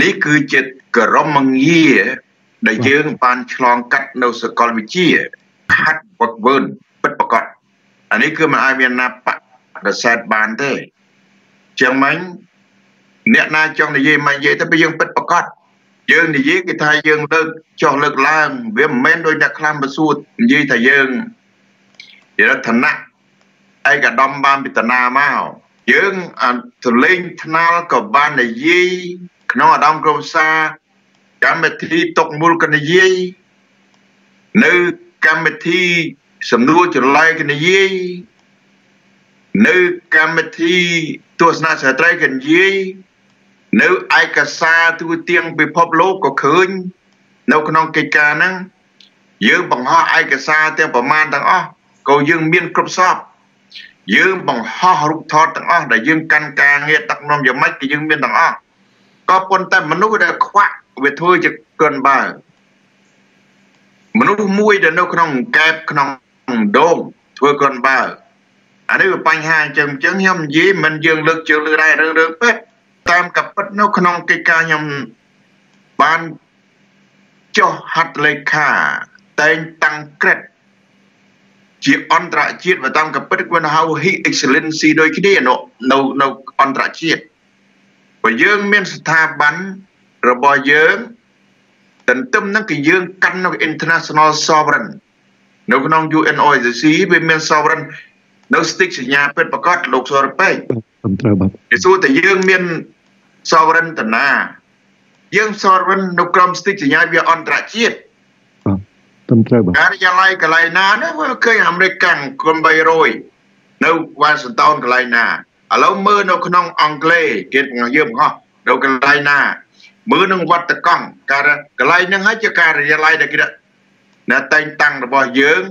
នេះគឺជាក្រមងារដែលយើងបានឆ្លងកាត់នៅសកលវិទ្យាហាត់វឹកវើពិតប្រកបអានេះគឺមិនអាចមានណាបដិសេធបានទេចឹងមិញអ្នកណាចង់និយាយមកនិយាយទៅពេលយើងពិតប្រកបយើងនិយាយគេថាយើងលើកចុះលើកឡើងវាមិនមែនដោយអ្នកខ្លាំបសួតនិយាយថាយើងជាឋានៈឯកឧត្តមបានពិតាណាមកយើងទលេងថ្នាលក៏បាននិយាយ ក្នុងអាដាមក្រុមសាកម្មវិធីຕົកមូលកនិយាយនៅកម្មវិធីសំណួរចម្លើយកនិយាយនៅកម្មវិធីទស្សនៈស្ត្រីកនិយាយនៅឯកសារទូទាំងពិភពលោកក៏ឃើញ នៅក្នុងកិច្ចការហ្នឹងយើងបង្ហោះឯកសារទាំងប្រមាណទាំងអស់ក៏យើងមានគ្រប់សពយើងបង្ហោះរូបថតទាំងអស់ដែលយើងកាន់ការងារដឹកនាំយ៉ាងម៉េចក៏យើងមានទាំងអស់ ក៏ប៉ុន្តែមនុស្សដែលខ្វាក់វាធ្វើជាគន់បើមនុស្សមួយដែលនៅក្នុងកែបក្នុងដងធ្វើគន់បើអានេះវាបញ្ហាអញ្ចឹងអញ្ចឹងខ្ញុំនិយាយមិនយើងលើកជើងលើដែររឿងរឿងពេកតាមកពិតនៅក្នុងកិច្ចការខ្ញុំបានចុះហត្ថលេខាតែងតាំងក្រឹតជាអន្តរជាតិបើតាមកពិតគាត់ហៅ His Excellency ដូចគ្នានៅនៅនៅអន្តរជាតិ បើយើងមានស្ថាប័នរបស់យើងទន្ទឹមនឹងគឺយើងកាន់នៅ International Sovereign នៅក្នុង UNOIC វាមាន Sovereign នៅ stick សញ្ញាពិតប្រកបលោកសរពេកខ្ញុំត្រូវបាទគេសួរតែយើងមាន Sovereign តណាយើង Sovereign នៅក្រុម stick សញ្ញាវាអន្តរជាតិត្រឹមត្រូវបាទការិយាល័យកន្លែងណាណាវាឃើញអាមេរិកកាំងក្រុម300នៅវ៉ាស៊ីនតោនកន្លែងណា ឥឡូវមើលនៅក្នុងអង់គ្លេសគេបង្យើងបង្ហោះនៅកន្លែងណាមើលនឹងវត្តកង់ការកន្លែងហ្នឹងហើយជាការិយាល័យដែលគេណាតែងតាំងរបស់យើង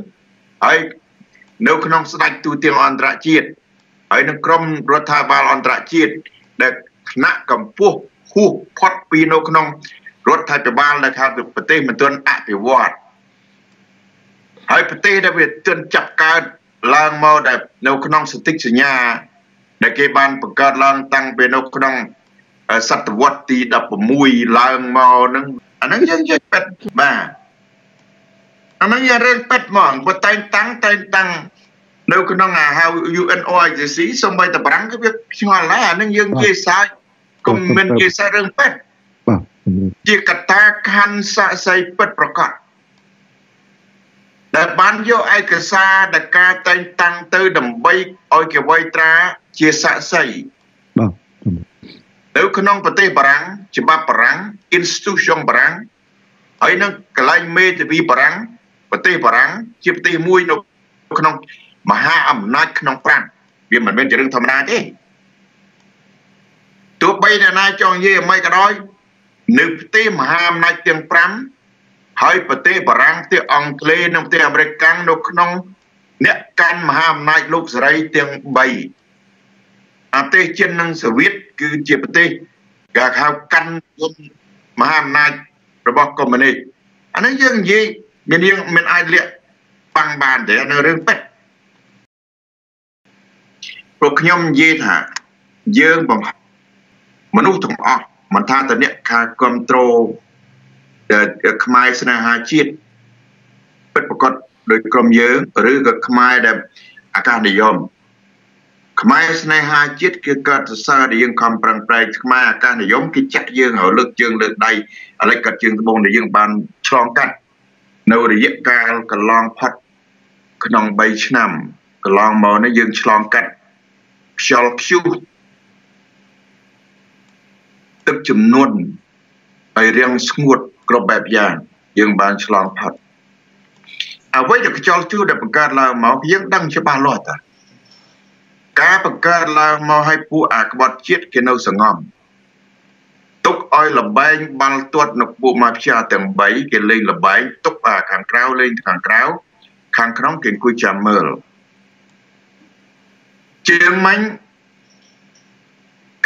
ហើយនៅក្នុងស្ដេចទូទាំងអន្តរជាតិហើយនឹងក្រមរដ្ឋាភិបាលអន្តរជាតិដែលថ្នាក់កម្ពុជាហួសផុតពីនៅក្នុងរដ្ឋាភិបាលដែលថាប្រទេសមិនទាន់អភិវឌ្ឍហើយប្រទេសដែលវាទាន់ចាប់កើតឡើងមកដែលនៅក្នុងសន្ធិសញ្ញា ដែលគេបានបង្កើតឡើងតាំងពីនៅក្នុងសតវត្សទី16ឡើងមកហ្នឹងអាហ្នឹងយើងនិយាយប៉ិតបាទអាហ្នឹងយើងរឿងប៉ិតហ្មងបើតែងតាំងតែងតាំងនៅក្នុងអាហៅ UNOICC សូម្បីតែបារាំងគឺវាឆ្ងល់ដែរអាហ្នឹងយើងនិយាយសាយគុំមិននិយាយសាយរឿងប៉ិតបាទជាកតាខណ្ឌស័ក្តិសិទ្ធិពិតប្រកប ដែលបានយកឯកសារដែលការតែងតាំងទៅដើម្បីឲ្យគេវៃត្រាជាស័ក្តិសិទ្ធិបាទនៅក្នុងប្រទេសបារាំងច្បាប់បារាំង institution បារាំងហើយនឹងកន្លែងមេធាវីបារាំងប្រទេសបារាំងជាប្រទេសមួយនៅក្នុងមហាអំណាចក្នុង5វាមិនមែនជារឿងធម្មតាទេទោះបីអ្នកណាចង់និយាយអ្វីក៏ដោយនៅប្រទេសមហាអំណាចទាំង5 ហើយប្រទេសបារាំងប្រទេសអង់គ្លេសនិងប្រទេសអាមេរិកកាំងនៅក្នុងអ្នកកាន់មហាអំណាចលោកសេរីទាំង3ប្រទេសចិននិងសូវៀតគឺជាប្រទេសគេហៅកាន់យន្តមហាអំណាចរបស់កុម្មុយនីសអានេះយើងនិយាយមានយើងមិនអាចលាក់បាំងបានទេនៅរឿងពេទ្យព្រោះខ្ញុំនិយាយថាយើងបង្មនុស្សទាំងអស់មិនថាតអ្នកខាគ្រប់ត្រូល ខ្មែរស្នេហាជាតិពិតប្រកបដោយក្រុមយើងឬក៏ខ្មែរដែលអាកាសនិយមខ្មែរស្នេហាជាតិគឺកើតសរសើរដែលយើងខំប្រឹងប្រែងខ្មែរអាកាសនិយមគេចាក់យើងឲ្យលើកជើងលើកដៃឥឡូវកាត់ជើងត្បូងដែលយើងបានឆ្លងកាត់នៅរយៈកាលកន្លងផុតក្នុង3ឆ្នាំកន្លងមកនេះយើងឆ្លងកាត់ខ្យល់ព្យុះទឹកចំនួន ហើយរាំងស្ងួតគ្រប់បែបយ៉ាងយើងបានឆ្លងផុតអ្វីដែលខ្យល់ព្យុះដែលបង្កើតឡើងមកយើងដឹងច្បាស់លាស់តាការបង្កើតឡើងមកឲ្យពួកអាក្បត់ជាតិគេនៅសងំទុកឲ្យលបែងបាល់ទាត់នៅពួកម៉ាហ្វីយ៉ាទាំង3គេលេងលបែងទុកអាខាងក្រៅលេងខាងក្រៅខាងក្នុងគេអង្គុយចាំមើលជាមិញ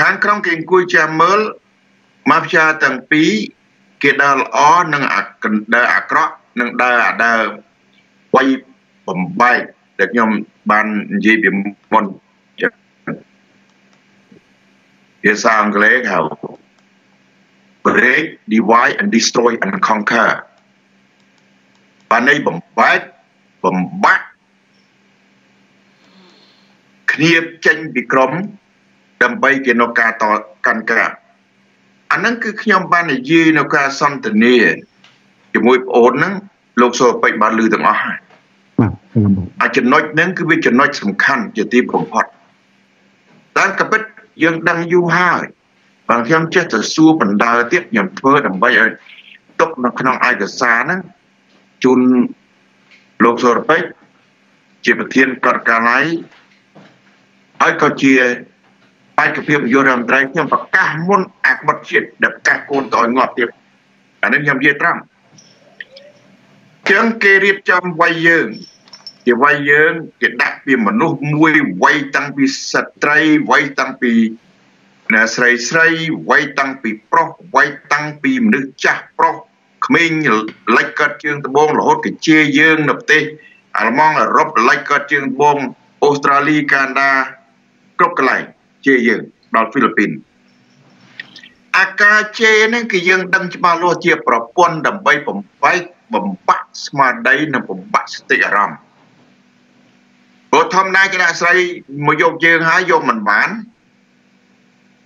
ខាងក្នុងគេអង្គុយចាំមើល ម៉ាហ្វីយ៉ាទាំងពីរគេដើរល្អនិងអាដើរអាក្រក់និងដើរអាដើរវាយបំបែកដែលខ្ញុំបាននិយាយពីមុនភាសាអង់គ្លេសហៅ break divide and destroy and conquer បានន័យបំបែកបំបាក់គ្នាចេញពីក្រុមដើម្បីគេនៅការតកាន់កាប់ អាហ្នឹងគឺខ្ញុំបាននិយាយនៅការសន្ទនាជាមួយប្អូនហ្នឹងលោកសូពេជ្របានលឺទាំងអស់ហើយបាទអាចចំណុចហ្នឹងគឺវាចំណុចសំខាន់ជាទីបំផុតតែក៏ពិតយើងដឹងយូរហើយបើខ្ញុំចេះទៅសួរបណ្ដើទៀតខ្ញុំធ្វើដើម្បីឲ្យទុកនៅក្នុងឯកសារហ្នឹងជូនលោកសូរពេជ្រជាប្រធានប្រកាល័យហើយក៏ជា បេក្ខភាពយុរដ្ឋមន្ត្រីខ្ញុំប្រកាសមុនអាក្បត់ជាតិដែលប្រកាសកូនទៅឲ្យងាប់ទៀតអានេះខ្ញុំនិយាយត្រង់ចឹងគេរៀបចំវ័យយើងជាវ័យយើងគេដាក់ពីមនុស្សមួយវ័យតាំងពីស្ត្រីវ័យតាំងពីណាស្រីស្រីវ័យតាំងពីប្រុសវ័យតាំងពីមនុស្សចាស់ប្រុសក្មេងលិចកើតជើងដបងរហូតកជាយើងនៅប្រទេសអាល្លឺម៉ង់អឺរ៉ុបលិចកើតជើងដបងអូស្ត្រាលីកាណាដាគ្រប់កន្លែង ជាយើងដល់ហ្វីលីពីនអាការជេហ្នឹងគឺយើងដឹងច្បាស់លាស់ជាប្រព័ន្ធដើម្បីបំបែកបំបាក់ស្មារតីនិងបំបាក់សតិអារម្មណ៍ព្រោះធម្មតាគេដាក់ស្រីមកយកយើងហើយយកមិនបាន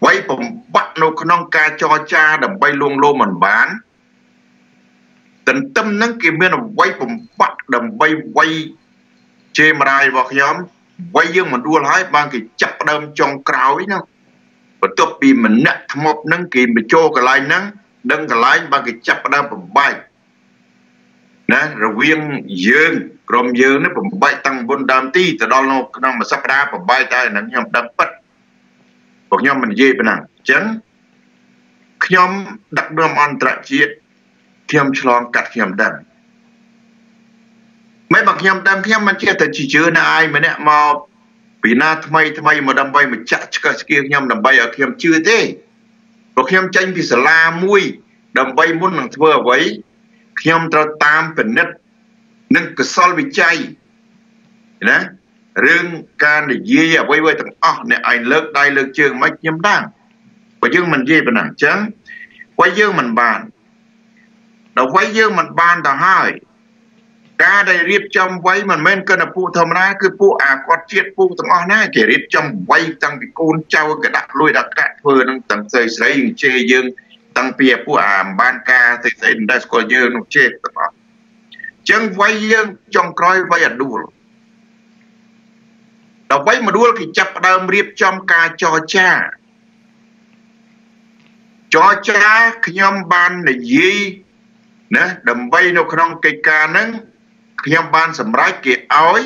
វាយបំបាក់នៅក្នុងការចរចាដើម្បីលួងលោមមិនបានទន្ទឹមនឹងគេមានអវ័យបំបាក់ដើម្បីវាយជេមរាយរបស់ខ្ញុំ វាយយើងមិនដួលហើយបានគេចាប់ដើមចុងក្រោយហ្នឹងបន្ទាប់ពីម្នាក់ធ្មប់ហ្នឹងគេបញ្ចូលកន្លែងហ្នឹងដឹងកន្លែងបានគេចាប់ដើមបំបែកណារវាងយើងក្រុមយើងនេះបំបែកតាំងមុនដើមទីទៅដល់នៅក្នុងមួយសប្តាហ៍បំបែកតែហ្នឹងខ្ញុំដឹងពិតពួកខ្ញុំមិននិយាយប៉ុណ្ណាអញ្ចឹងខ្ញុំដឹកនាំអន្តរជាតិខ្ញុំឆ្លងកាត់ខ្ញុំដឹង មិនបើខ្ញុំដឹងខ្ញុំមិនចេះតែជឿណាអាយម្នាក់មកពីណាថ្មីថ្មីមកដើម្បីមកចាក់ឆ្កឹះស្គៀខ្ញុំដើម្បីឲ្យខ្ញុំជឿទេព្រោះខ្ញុំចេញពីសាលាមួយដើម្បីមុននឹងធ្វើអ្វីខ្ញុំត្រូវតាមពិនិត្យនិងកសលវិច័យណារឿងការនិយាយអ្វីៗទាំងអស់អ្នកឯងលើកដៃលើកជើងមិនខ្ញុំដឹងបើយើងមិននិយាយប៉ុណ្ណឹងអញ្ចឹងបើយើងមិនបានដល់វ័យយើងមិនបានទៅហើយ ការដែលរៀបចំវ័យមិនមែនគណពួកធម្មតាគឺពួកអាគាត់ជាតិពូទាំងអស់ណាគេរៀបចំវ័យតាំងពីកូនចៅក៏ដាក់លួយដាក់កាក់ធ្វើនឹងទាំងស្រីស្រីជេរយើងតាំងពីពួកអាអំបានការស្អីស្អីដែលស្គាល់យើងនោះជេរទាំងអស់ចឹងវ័យយើងចុងក្រោយវ័យអាដួលដល់វ័យមដួលគេចាប់ផ្ដើមរៀបចំការចរចាចរចាខ្ញុំបាននិយាយណាដើម្បីនៅក្នុងកិច្ចការហ្នឹង ខ្ញុំបានសម្រេចគេឲ្យ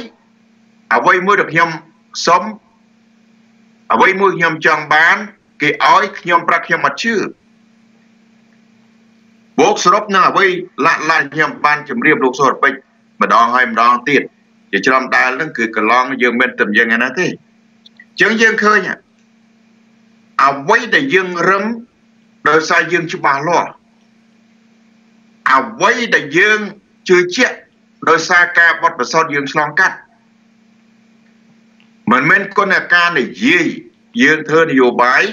អ្វីមួយដែលខ្ញុំសុំអ្វីមួយខ្ញុំចង់បាន គេឲ្យខ្ញុំប្រាប់ខ្ញុំអត់ជឿបូកសរុបនឹងអ្វីលាក់ឡាយខ្ញុំបានជម្រាបលោកសុរពេជ្រម្ដងហើយម្ដងទៀតជាច្រំដាលនឹងគឺកន្លងយើងមិនតែយ៉ាងណាទេអញ្ចឹងយើងឃើញអ្វីដែលយើងរឹងដោយសារយើងច្បាស់លាស់អ្វីដែលយើងជឿជាក់ ដោយសារការបត់ពិសោធន៍យើងឆ្លងកាត់មិនមែនគុណការនិយាយយើងធ្វើនយោបាយ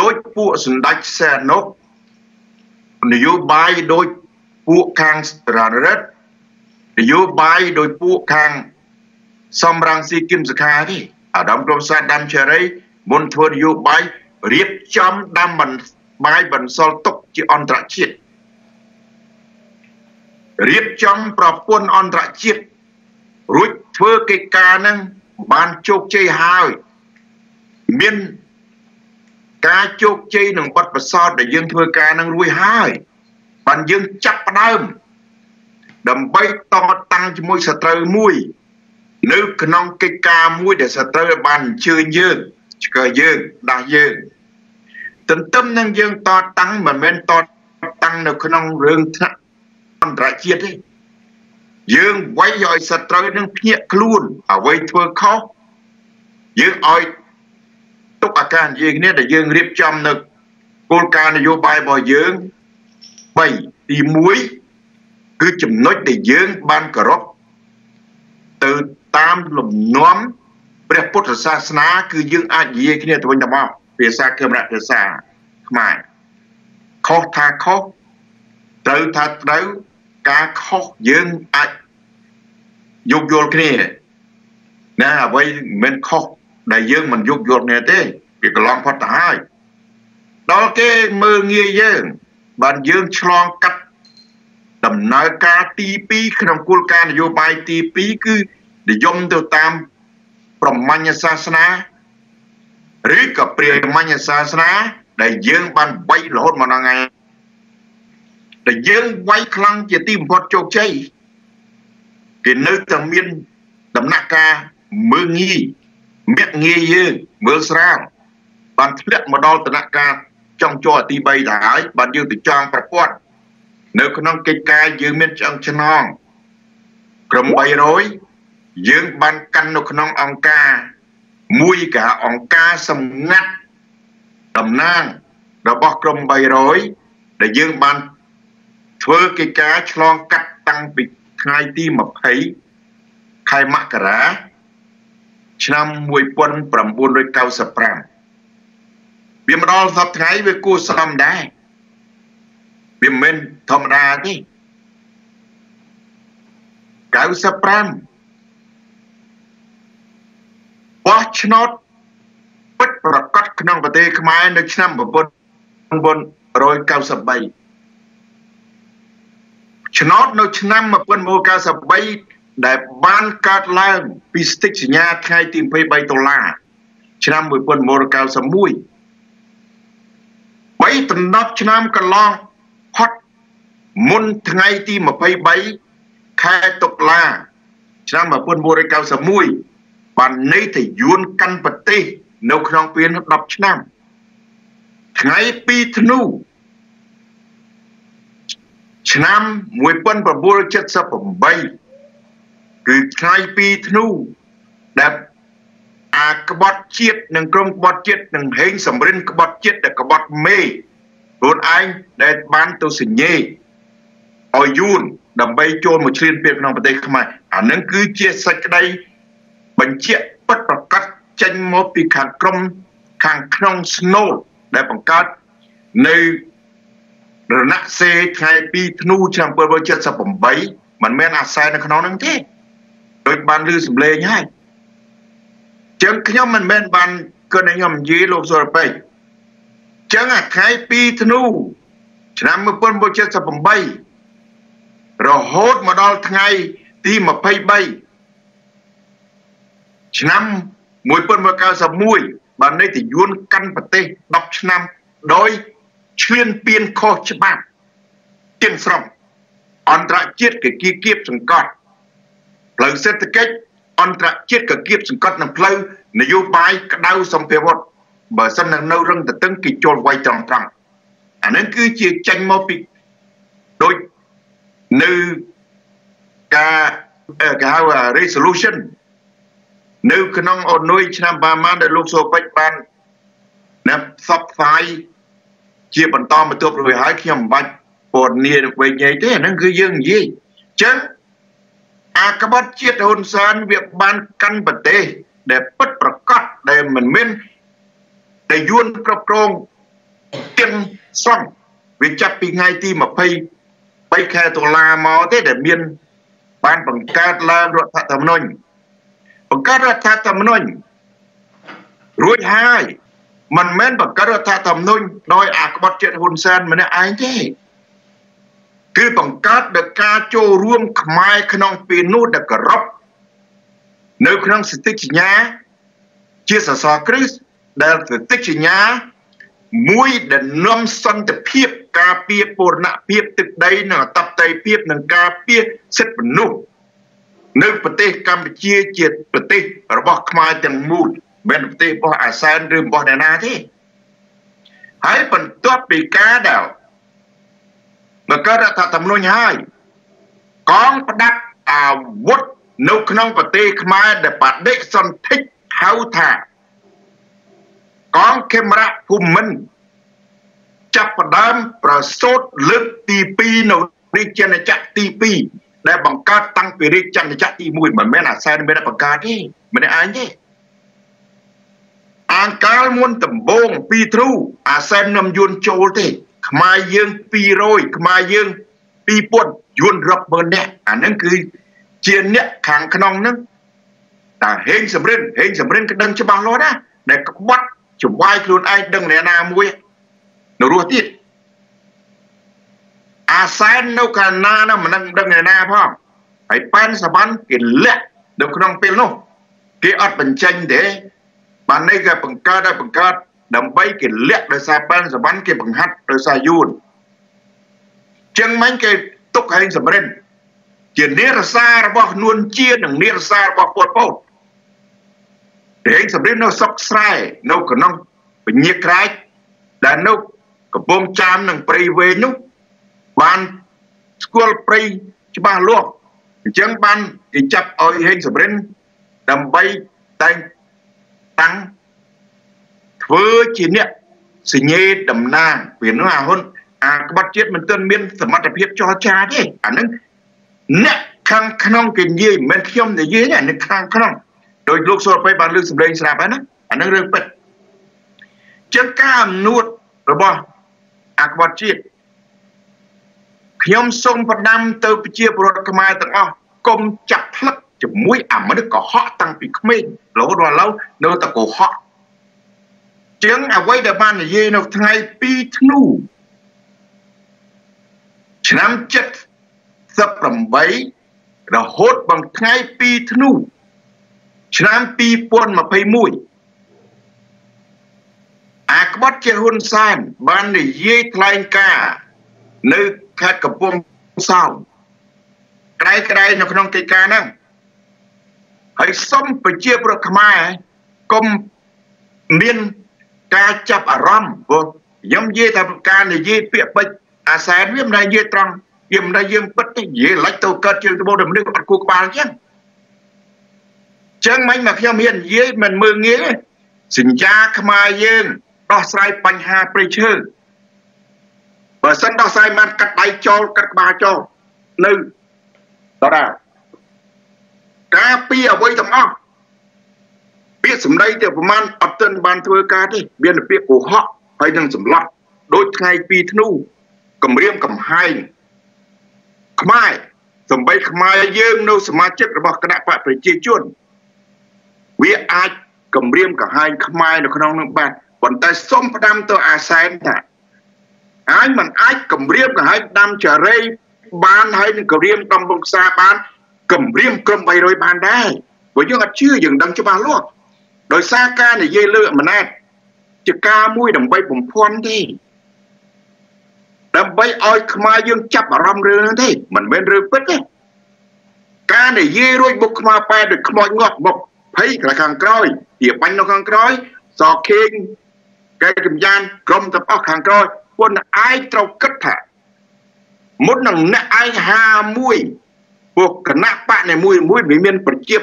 ដោយពួកសម្ដេចសែនុកនយោបាយដោយពួកខាងរារដ្ឋនយោបាយដោយពួកខាងសំរងស៊ីគឹមសខានេះអាដាមក្រុមសាដាំឆេរីមុនធ្វើនយោបាយរៀបចំដាំបន្បាយបន្សល់ទុកជាអន្តរជាតិ រៀបចំប្រព័ន្ធអន្តរជាតិរួចធ្វើកិច្ចការនឹងបានជោគជ័យហើយមានការជោគជ័យនឹងបទពិសោធន៍ដែលយើងធ្វើការនឹងរួចហើយបានយើងចាប់ផ្ដើមដើម្បីតតាំងជាមួយសត្រូវមួយ នៅក្នុងកិច្ចការមួយដែលសត្រូវបានអញ្ជើញយើងឆ្កើយើងដាស់យើងទន្ទឹមនឹងយើងតតាំងមិនមែនតតាំងនៅក្នុងរឿងថ្នាក់ អន្តរជាតិទេយើងវាយឲ្យសត្រូវនឹងភ្ញាក់ខ្លួនអ្វីធ្វើខុសយើងឲ្យទុកអាការនិយាយគ្នាដែលយើងរៀបចំនៅគោលការណ៍នយោបាយរបស់យើង3ទី1គឺចំណុចដែលយើងបានគោរពទៅតាមលំនាំព្រះពុទ្ធសាសនា គឺយើងអាចនិយាយគ្នាទៅវិញទៅមកភាសាគមរៈភាសាខ្មែរខុសថាខុសត្រូវថាត្រូវ ការខុសយើងអាចយោគយល់គ្នាណាអ្វីមិនខុសដែលយើងមិនយោគយល់គ្នាទេវាកន្លងផុតទៅហើយដល់គេមើងងាយយើងបានយើងឆ្លងកាត់ដំណើរការទី2ក្នុងគោលការណ៍នយោបាយទី2គឺនិយមទៅតាមប្រមាញ់សាសនាឬក៏ព្រាហ្មញ្ញសាសនាដែលយើងបានវាយរហូតមកដល់ថ្ងៃ ដែលយើងវាយខ្លាំងជាទីបំផុតជោគជ័យគេនៅតែមានដំណាក់កាលមើងងាយមាក់ងាយយើងមើលស្រាលបានធ្លាក់មកដល់ដំណាក់កាលចង់ចូលទី3ទៅហើយបានយើងទៅចងប្រព័ន្ធនៅក្នុងកិច្ចការយើងមានឆ្អឹងឆ្នងក្រុម300យើងបានកាន់នៅក្នុងអង្គការមួយកាអង្គការសម្ងាត់តំណាងរបស់ក្រុម300ដែលយើងបាន ធ្វើកិច្ចការឆ្លងកាត់តាំងពីថ្ងៃទី20ខែមករាឆ្នាំ1995វាមកដល់សប្តាហ៍ថ្ងៃវាគួរសមដែរវាមិនមែនធម្មតាទេ95បោះឆ្នោតពិតប្រកបក្នុងប្រទេសខ្មែរនៅឆ្នាំ1993 ឆ្នោតនៅឆ្នាំ1993ដែលបានកើតឡើងពីស្តិចសញ្ញាថ្ងៃទី23ដុល្លារឆ្នាំ1991 3ដំណប់ឆ្នាំកន្លងផុតមុនថ្ងៃទី23ខែតុលាឆ្នាំ1991បាននៃតយួនកាន់ប្រទេស នៅក្នុងពេល10ឆ្នាំថ្ងៃ2ធ្នូ ឆ្នាំ1978គឺថ្ងៃ2ធ្នូដែលអាក្បត់ជាតិនិងក្រុមក្បត់ជាតិនិងហេងសំរិនក្បត់ជាតិដែលក្បត់មេខ្លួនឯងដែលបានទៅសញ្ញេឲ្យយួនដើម្បីចូលមកឈ្លានពានក្នុងប្រទេសខ្មែរអានឹងគឺជាសេចក្តីបញ្ជាក់ពិតប្រកបចេញមកពីខាងក្រុមខាងក្នុងស្នូលដែលបង្កើតនៅ រណសេថ្ងៃ2ធ្នូឆ្នាំ1978មិនមែនអាសែននៅក្នុងនឹងទេដូចបានលឺសម្លេងហើយចឹងខ្ញុំមិនមែនបានគិតឲ្យខ្ញុំនិយាយលោកសុរពេជ្រចឹងអាថ្ងៃ2ធ្នូឆ្នាំ1978រហូតមកដល់ថ្ងៃទី23ឆ្នាំ1991បាននៃតយួនកាន់ប្រទេស10ឆ្នាំដោយ ឈ្លានពានខុសច្បាប់ទាំងស្រុងអន្តរជាតិគេគៀគៀបសង្កត់ផ្លូវសេដ្ឋកិច្ចអន្តរជាតិក៏គៀបសង្កត់នឹងផ្លូវនយោបាយក្តៅសម្ភាវៈបើសិននៅនៅរឹងតឹងគេចូលវាយត្រង់ត្រង់អានឹងគឺជាចេញមកពីដូចនៅការគេហៅ resolution នៅក្នុងអូនុយឆ្នាំបាម៉ានដែលលោកសូពេចបានណាផ្សព្វផ្សាយ ជាបន្តបន្ទាប់រួចហើយខ្ញុំមិនបាច់ពណ៌នាវែងញែកទេអាហ្នឹងគឺយើងនិយាយអញ្ចឹងអាក្បត់ជាតិហ៊ុនសែនវាបានកាន់ប្រទេស ដែលពិតប្រកបដែលមិនមែនដែលយួនគ្រប់គ្រងទាំងស្រុងវាចាប់ពីថ្ងៃទី23ខែតុលាមកទេដែលមាន បានបង្កើតឡើងរដ្ឋធម្មនុញ្ញបង្កើតរដ្ឋធម្មនុញ្ញរួចហើយ មិនមែនបង្កើតរដ្ឋធម្មនុញ្ញដោយអាក្បត់ជាតិហ៊ុនសែនម្នាក់ឯងទេគឺបង្កើតដោយការចូលរួមខ្មែរក្នុងពេលនោះដែលគោរពនៅក្នុងសន្ធិសញ្ញាជាសសរគ្រីស្ទដែលសន្ធិសញ្ញាមួយដែលនាំសន្តិភាពការពារពរណភាពទឹកដីនិងអតបតេយ្យភាពនិងការពារសិទ្ធិមនុស្សនៅប្រទេសកម្ពុជាជាប្រទេសរបស់ខ្មែរទាំងមូល មិនប្រទេសរបស់អាស៊ានឬរបស់អ្នកណាទេហើយបន្ទាប់ពីការដែលមកកើតរដ្ឋធម្មនុញ្ញហើយកងផ្ដាប់អាវុធនៅក្នុងប្រទេសខ្មែរដែលបដិសន្ធិហៅថា កងខេមរៈភូមិន្ទចាប់ផ្ដើមប្រសូតលើកទី2នៅរាជអាណាចក្រទី2ដែលបង្កើតតាំងពីរាជអាណាចក្រទី1មិនមែនអាសែនមានបង្កើតទេមិនឯងទេ អាបានកាលមុនដំបងពីទ្រូអាសែននាំយួនចូលទេ ខ្មែរយើង200ខ្មែរយើង2000យួនរាប់ម៉ឺននាក់អាហ្នឹងគឺជាអ្នកខាងក្នុងហ្នឹងតាហេងសំរិនហេងសំរិនក៏ដឹងច្បាស់លាស់ណាដែលក្បត់ច្បាយខ្លួនឯងដឹងអ្នកណាមួយនៅរស់ទៀតអាសែននៅកាលណានោះមិនដឹងដឹងអ្នកណាផងហើយប៉ែនសវណ្ណគេលាក់នៅក្នុងពេលនោះគេអត់បញ្ចេញទេ បាននេះគេបង្កើតឲ្យបង្កើតដើម្បីគេលាក់ដោយសារប៉ែនសវណ្ណគេបង្ហាត់ដោយសារយួនចឹងមិញគេទុកហែងសំរិនជានិរសារបស់នួនជានិងនិរសារបស់ពលពតហែងសំរិននៅសុកស្រែនៅក្នុងពញាក្រែកដែលនៅកំពង់ចាមនិងព្រៃវែងនោះបានស្គាល់ព្រៃច្បាស់លាស់អញ្ចឹងបានគេចាប់ឲ្យហេងសំរិនដើម្បីតែង តាំងធ្វើជាអ្នកសញ្ញេតំណាងពីនោះអាហ៊ុនអាក្បត់ជាតិមិនទាន់មានសមត្ថភាពចរចាទេអានឹងអ្នកខាងក្នុងគេនិយាយមិនមែនខ្ញុំនិយាយទេអ្នកខាងក្នុងដោយលោកសុរពេបានលើកសម្លេងស្រាប់ហើយណាអានឹងរឿងពិតចឹងការអំនួតរបស់អាក្បត់ជាតិខ្ញុំសូមប្រដាំទៅប្រជាពលរដ្ឋខ្មែរទាំងអស់កុំចាប់ផ្លឹក ជាមួយអាមនុស្សកុហកតាំងពីក្មេងរហូតដល់ឥឡូវនៅតែកុហកជាងអ្វីដែលបាននិយាយនៅថ្ងៃ2ធ្នូឆ្នាំ78រហូតបងថ្ងៃ2ធ្នូឆ្នាំ2021អាក្បត់ជាហ៊ុនសែនបាននិយាយថ្លែងការណ៍នៅខេត្តកំពង់សោមក្រៃក្រៃនៅក្នុងកិច្ចការហ្នឹង ហើយសុំប្រជាប្រដ្ឋខ្មែរកុំមានការចាប់អារម្មណ៍ព្រោះខ្ញុំនិយាយថាការនិយាយពាក្យពេចអាសែនវាមិនដែលនិយាយត្រង់វាមិនដែលយើងពិតទេនិយាយលិចទៅកើតជើងត្បូងតែមនុស្សអត់គូក្បាលអញ្ចឹងចឹងមិនមកខ្ញុំមាននិយាយមិនមើងងាយទេសញ្ញាខ្មែរយើងដោះស្រាយបញ្ហាព្រៃឈើបើសិនដោះស្រាយបានកាត់ដៃចូលកាត់ក្បាលចូលនៅតរ៉ា ការពីអ្វីទាំងអស់ពាក្យសម្ដីទៅប្រមាណអត់ទាន់បានធ្វើការទេមានតែពាក្យកុហកហើយនឹងសម្លាប់ដូចថ្ងៃ2ធ្នូគម្រាមកំហែងខ្មែរសំបីខ្មែរយើងនៅសមាជិករបស់គណៈបកប្រជាជន វាអាចគម្រាមកំហែងខ្មែរនៅក្នុងនឹងបានប៉ុន្តែសូមផ្ដាំទៅអាសែនថាអញមិនអាចគម្រាមកំហែងដាំចារីបានហើយនឹងគម្រាមដំបងផ្សារបាន គម្រាមក្រុម300បានដែរព្រោះយើងអត់ជឿយើងដឹងច្បាស់លាស់ដោយសារការនិយាយលើអំណាចជាការមួយដើម្បីបំភ័ន្តទេដើម្បីឲ្យខ្មែរយើងចាប់អារម្មណ៍រឿងហ្នឹងទេមិនមែនរឿងពិតទេការនិយាយរួចបុកខ្មែរប៉ែដូចខ្មោចងាប់បុកភ័យខាងក្រោយជាបាញ់នៅខាងក្រោយសខេងកែកំយ៉ានក្រុមទាំងអស់ខាងក្រោយពួកឯងត្រូវគិតថាមុននឹងអ្នកឯង51 ពួកគណៈបកនីមួយមួយវាមានប្រជា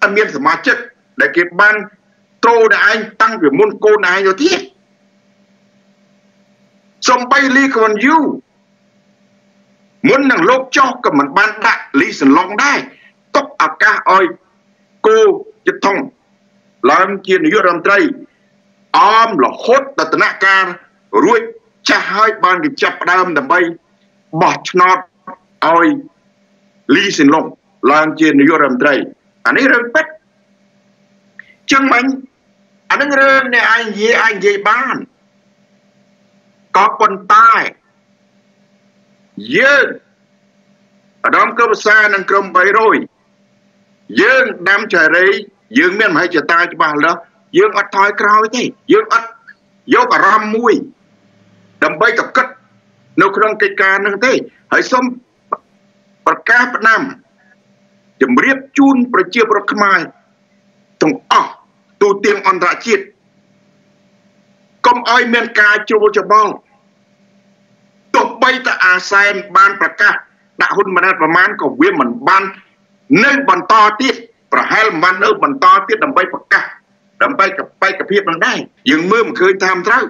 អត់មានសមាជិកដែលគេបានត្រូដល់ឯងតាំងពីមុនកូនឯងទៅទៀតសំបីលីកវ៉ាន់យូមុននឹងលោកចោះក៏មិនបានដាក់លីសឡុងដែរទុកឱកាសឲ្យគោយុទ្ធងឡើងជានាយករដ្ឋមន្ត្រីអមរហូតដល់ដំណាក់កាលរួចចាស់ហើយបានគេចាប់ផ្ដើមដើម្បីបោះឆ្នោតឲ្យ លីសិនឡុងឡើងជានាយករដ្ឋមន្ត្រីអានេះរឿងពិតចឹងមិញអានឹងរឿងនេះឯងនិយាយឯងនិយាយបានក៏ប៉ុន្តែយើងអាដាមកុបសានិងក្រុម300យើងដាំចារីយើងមានមហិច្ឆតាច្បាស់លាស់យើងអត់ថយក្រោយទេយើងអត់យកអារម្មណ៍មួយដើម្បីទៅគិតនៅក្នុងកិច្ចការនឹងទេហើយសូម ប្រកាសផ្ដាំជំរាបជូនប្រជាពលរដ្ឋខ្មែរទាំងអស់ទូទាំងអន្តរជាតិកុំឲ្យមានការជ្រួលច្បល់ទោះបីតែអាសែនបានប្រកាសដាក់ហ៊ុនម៉ាណែតប្រមាណក៏វាមិនបាននៅបន្តទៀតប្រហែលមិននៅបន្តទៀតដើម្បីប្រកាសដើម្បីកបេក្ខភាពនឹងដែរយើងមើលមិនឃើញតាមត្រូវ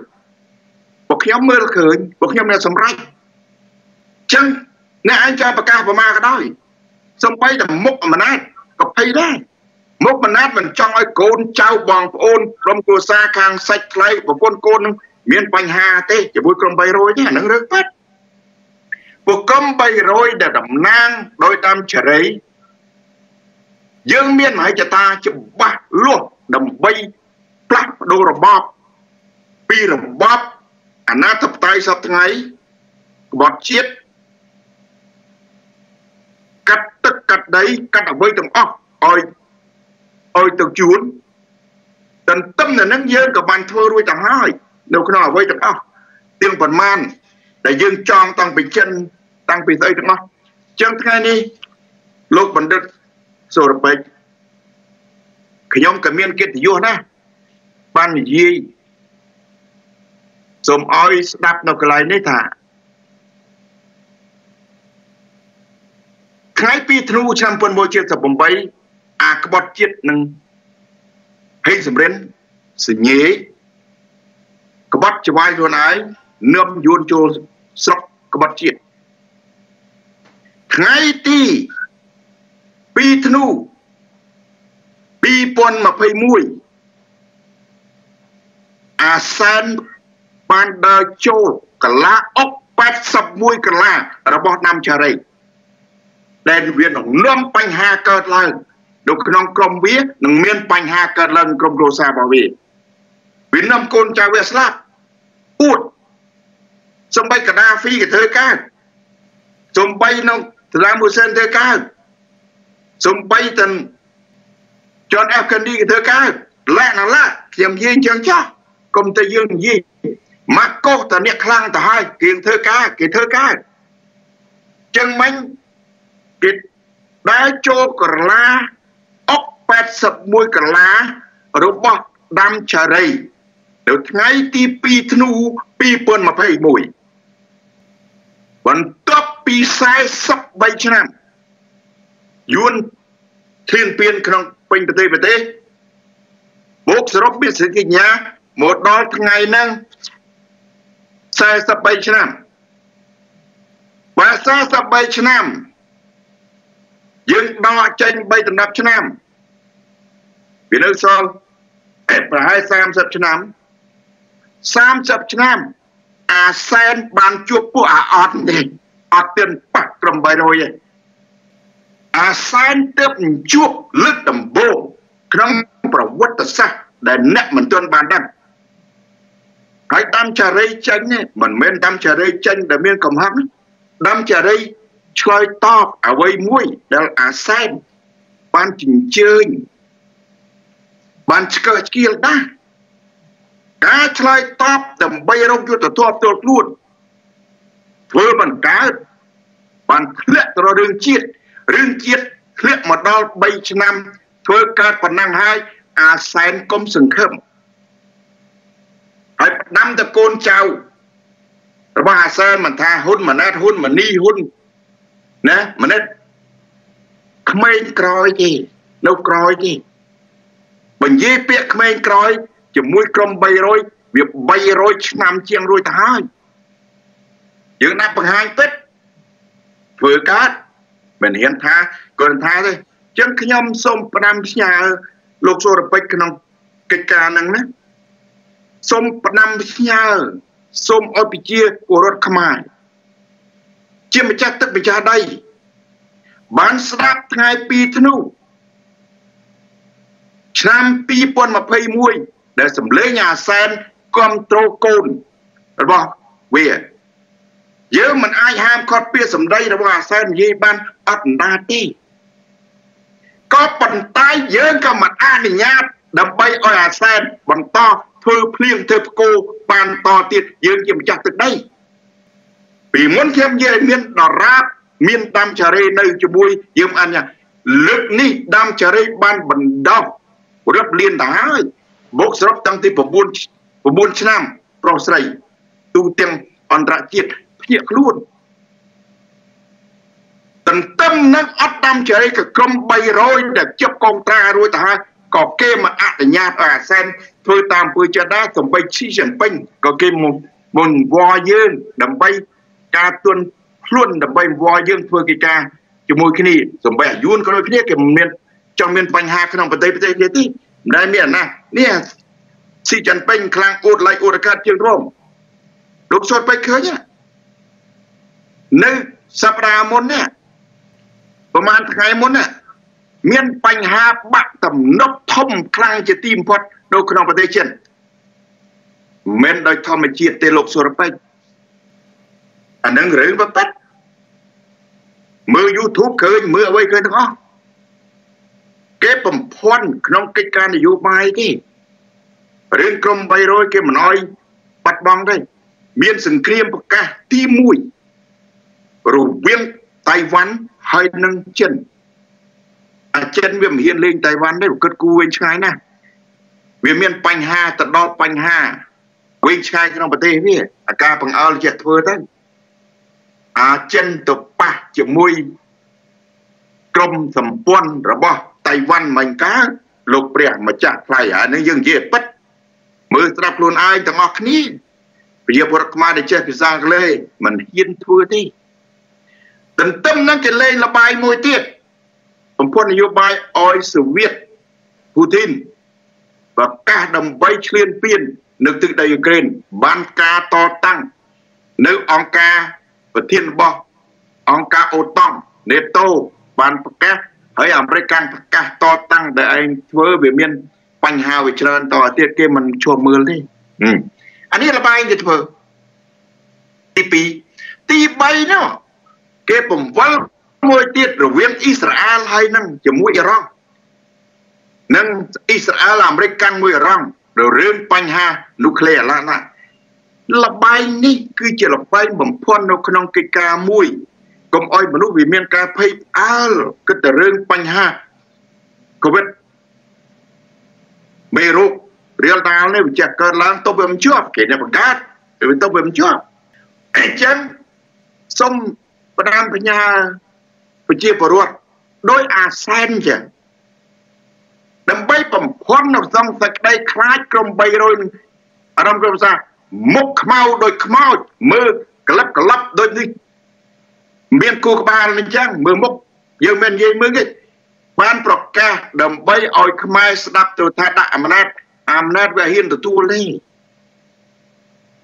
ពួកខ្ញុំមើលឃើញពួកខ្ញុំនៅសម្រេចចឹង អ្នកឯងចង់ប្រកាសប្រមាក៏ដោយសំបីតែមុខអំណាចក៏ភ័យដែរមុខមណាត់មិនចង់ឲ្យកូនចៅបងប្អូនក្រុមគ្រួសារខាងសាច់ថ្លៃប្រពន្ធកូននឹងមានបញ្ហាទេជាមួយក្រុម300ទេអានឹងរឿងប៉ាត់ពួកក្រុម300ដែលតំណាងដោយតាមចរិយយើងមានមហិច្ឆតាច្បាស់លាស់ដើម្បីផ្លាស់ប្ដូររបបពីរបបអាណាធិបតេយ្យសពថ្ងៃក្បត់ជាតិ កាត់ទឹកកាត់ដីកាត់អ្វីទាំងអស់ឲ្យឲ្យទៅជួនទន្ទឹមនៅនឹងយើងក៏បានធ្វើរួចទៅហើយនៅក្នុងអ្វីទាំងអស់ទាំងប៉ុន្មាន ដែលយើងចង់តាំងពីចិនតាំងពីស្អីទាំងអស់ចឹងថ្ងៃនេះលោកបណ្ឌិតសូរពេជ្រខ្ញុំក៏មានកិត្តិយសណាស់បាននិយាយសូមឲ្យស្ដាប់នៅកន្លែងនេះថា ថ្ងៃ2ធ្នូឆ្នាំ1978អាក្បត់ជាតិនឹងហេងសំរិនសញ្ញេក្បត់ច្បាយខ្លួនឯងនំយួនចូលស្រុកក្បត់ជាតិថ្ងៃទី2ធ្នូ2021អាសានបានដើរចូលកលាអុក81កលារបស់ណាំចារី ដែលវានឹងនាំបញ្ហាកើតឡើងនៅក្នុងក្រមវានឹងមានបញ្ហាកើតឡើងក្រុមគ្រួសាររបស់វាវានាំកូនចៅវាស្លាប់អួតសំបីកដាហ្វីក៏ធ្វើកើតសំបីនៅសាដាមហ៊ូសេនធ្វើកើតសំបីទាំងចនអេហ្វកាន់ឌីក៏ធ្វើកើតឡាណាឡាខ្ញុំនិយាយចឹងចោះកុំតែយើងនិយាយមកកោសតអ្នកខ្លាំងទៅហើយគេធ្វើការគេធ្វើការចឹងមិញ គេដើរចូលក្រឡាអុក81ក្រឡារបស់ដាំចារីនៅថ្ងៃទី2ធ្នូ2021បន្ទាប់ពី43ឆ្នាំយួនធៀនពៀនក្នុងពេញប្រទេសប្រទេសបូកសរុបមានសេចក្តីញ្ញាមកដល់ថ្ងៃហ្នឹង43ឆ្នាំបើ43ឆ្នាំ យើងដកចេញ3ដំណាប់ឆ្នាំវានៅសល់ប្រហែល30ឆ្នាំ30ឆ្នាំអាសែនបានជួបពួកអាអត់ទេអត់ទានប៉ះក្រុម300ទេអាសែនទើបជួបលើកដំបូងក្នុងប្រវត្តិសាស្ត្រដែលអ្នកមិនទាន់បានដឹងហើយដាំចារីចេញនេះមិនមែនដាំចារីចេញដែលមានកំហឹងដាំចារី ឆ្លើយតបអ្វីមួយដែលអាសែនបានជញ្ជើញបានឆ្កើឆ្កៀលដែរការឆ្លើយតបដើម្បីរកយុទ្ធធម៌ផ្ទាល់ខ្លួនធ្វើមិនកើតបានធ្លាក់ទៅរឿងជាតិរឿងជាតិធ្លាក់មកដល់3ឆ្នាំធ្វើកើតប៉ុណ្ណឹងហើយអាសែនកុំសង្ឃឹមហើយផ្ដាំទៅកូនចៅរបស់អាសែនមិនថាហ៊ុនម៉ាណែតហ៊ុនម៉ានីហ៊ុន ណាម៉ាណែតក្មេងក្រោយទេនៅក្រោយទេបើនិយាយពាក្យក្មេងក្រោយជាមួយក្រុម300វា300ឆ្នាំជាងរួចទៅហើយយើងដាក់បង្ហាញពិតធ្វើកើតមិនហ៊ានថាគាត់ថាទេអញ្ចឹងខ្ញុំសូមផ្ដាំផ្ញើលោកសូរពេជ្រក្នុងកិច្ចការហ្នឹងណាសូមផ្ដាំផ្ញើសូមឲ្យប្រជាពលរដ្ឋខ្មែរ ជាម្ចាស់ទឹកម្ចាស់ដី បានស្ដាប់ថ្ងៃ2ធ្នូឆ្នាំ2021ដែលសម្លេងអាសែនគ្រប់ត្រូលកូនរបស់វាយើងមិនអាចហាមឃាត់ពាក្យសម្ដីរបស់អាសែននិយាយបានអត់ណ្ដាទេក៏ប៉ុន្តែយើងក៏មិនអនុញ្ញាតដើម្បីឲ្យអាសែនបន្តធ្វើភ្លៀងធ្វើផ្គោបានតទៀតយើងជាម្ចាស់ទឹកដី ពីមុនខ្ញុំនិយាយមានដរាបមានដាំចារេនៅជាមួយយើងអញ្ញាលើកនេះដាំចារេបានបណ្ដោះរឹបលៀនទៅហើយមកសរុបតាំងពី9 9ឆ្នាំប្រុសស្រីទូទាំងអន្តរជាតិភ្ញាក់ខ្លួនទន្ទឹមនឹងអត់ដាំចារេក៏ក្រុម300ដែលជិបកងត្រារួចទៅហើយក៏គេមកអនុញ្ញាតឲ្យអាសែនធ្វើតាមពើចិត្តដែរសំបីឈីចិនពេញក៏គេមកមុនវល់យើងដើម្បី ការទន់ខ្លួនដើម្បីវល់យើងធ្វើកិច្ចការជាមួយគ្នាសំបីអាយុនក៏ដូចគ្នាគេមិនមានចង់មានបញ្ហាក្នុងប្រទេសប្រទេសទៀតទេមិនដែលមានណានេះស៊ីចាន់ពេញខ្លាំងអួតឡៃអួតកាត់ជាងរំលោកសុតពេញឃើញនៅសប្តាហ៍មុននេះប្រហែលថ្ងៃមុននេះមានបញ្ហាបាក់ទំនប់ធំខ្លាំងជាទីបំផុតនៅក្នុងប្រទេសចិនមិនដោយធម្មជាតិទេលោកសុរពេជ្រ អានឹងរឿងបបិទ្ធមើល YouTube ឃើញមើលអ្វីឃើញទាំងអស់គេបំភាន់ក្នុងកិច្ចការនយោបាយទេរឿងក្រុម300គេមិនអោយបាត់បង់ទេមានសង្គ្រាមប្រកាសទី1រវាងតៃវ៉ាន់ហើយនិងចិនអាចិនវាមិនហ៊ានលេងតៃវ៉ាន់ទេគិតគូរវិញឆ្ងាយណាស់វាមានបញ្ហាទៅដល់បញ្ហាវិញឆ្ងាយក្នុងប្រទេសវាអាការបង្អើលជាធ្វើទៅ អាចិនទៅប៉ះជាមួយក្រុមសម្ព័ន្ធរបស់តៃវ៉ាន់មិញកាលោកព្រះម្ចាស់ថ្លៃអានេះយើងនិយាយពិតមើលស្ដាប់ខ្លួនឯងទាំងអស់គ្នាប្រជាពលរដ្ឋខ្មែរដែលចេះភាសាអង់គ្លេសមិនហ៊ានធ្វើទេទន្ទឹមនឹងគេលេងលបាយមួយទៀតបំផុតនយោបាយអយសូវៀតពូទីនប្រកាសដើម្បីឈ្លានពាននៅទឹកដីអ៊ុក្រែនបានការតតាំងនៅអង្គការ ប្រធានរបស់អង្គការអូតង់នេតូបានប្រកាសហើយអាមេរិកកាន់ប្រកាសតតាំងដែលឯងធ្វើវាមានបញ្ហាវាច្រើនតទៀតគេមិនឈប់មើលទេអានេះរបាយគេធ្វើទី2ទី3នោះគេបង្វិលមួយទៀតរវាងអ៊ីស្រាអែលហើយនឹងជាមួយអ៊ីរ៉ង់និងអ៊ីស្រាអែលអាមេរិកកាន់មួយអ៊ីរ៉ង់រឿងបញ្ហានូក្លេអ៊ែរឡាណា លបាយនេះគឺជាលបាយបំផុននៅក្នុងកិច្ចការមួយកុំអោយមនុស្សវាមានការភ័យផ្អើលគិតតែរឿងបញ្ហាកូវីដមេរោគរៀលដាលនេះវាចេះកើតឡើងទៅវាមិនជាប់គេអ្នកបង្កើតវាទៅវាមិនជាប់អញ្ចឹងសូមផ្ដាំបញ្ញាប្រជាពលរដ្ឋដោយអាសែនចឹងដើម្បីបំភាន់នៅក្នុងសេចក្តីខ្លាចក្រុម300អារម្មណ៍ក្រុមសា មុខខ្មៅដោយខ្មោចមើលក្លឹបក្លឹបដូចនេះមានគូក្បាលអញ្ចឹងមើលមុខយើងមិននិយាយមើលទេបានប្រកាសដើម្បីឲ្យខ្មែរស្ដាប់ទៅថាដាក់អំណាចអំណាចវាហ៊ានទទួលទេ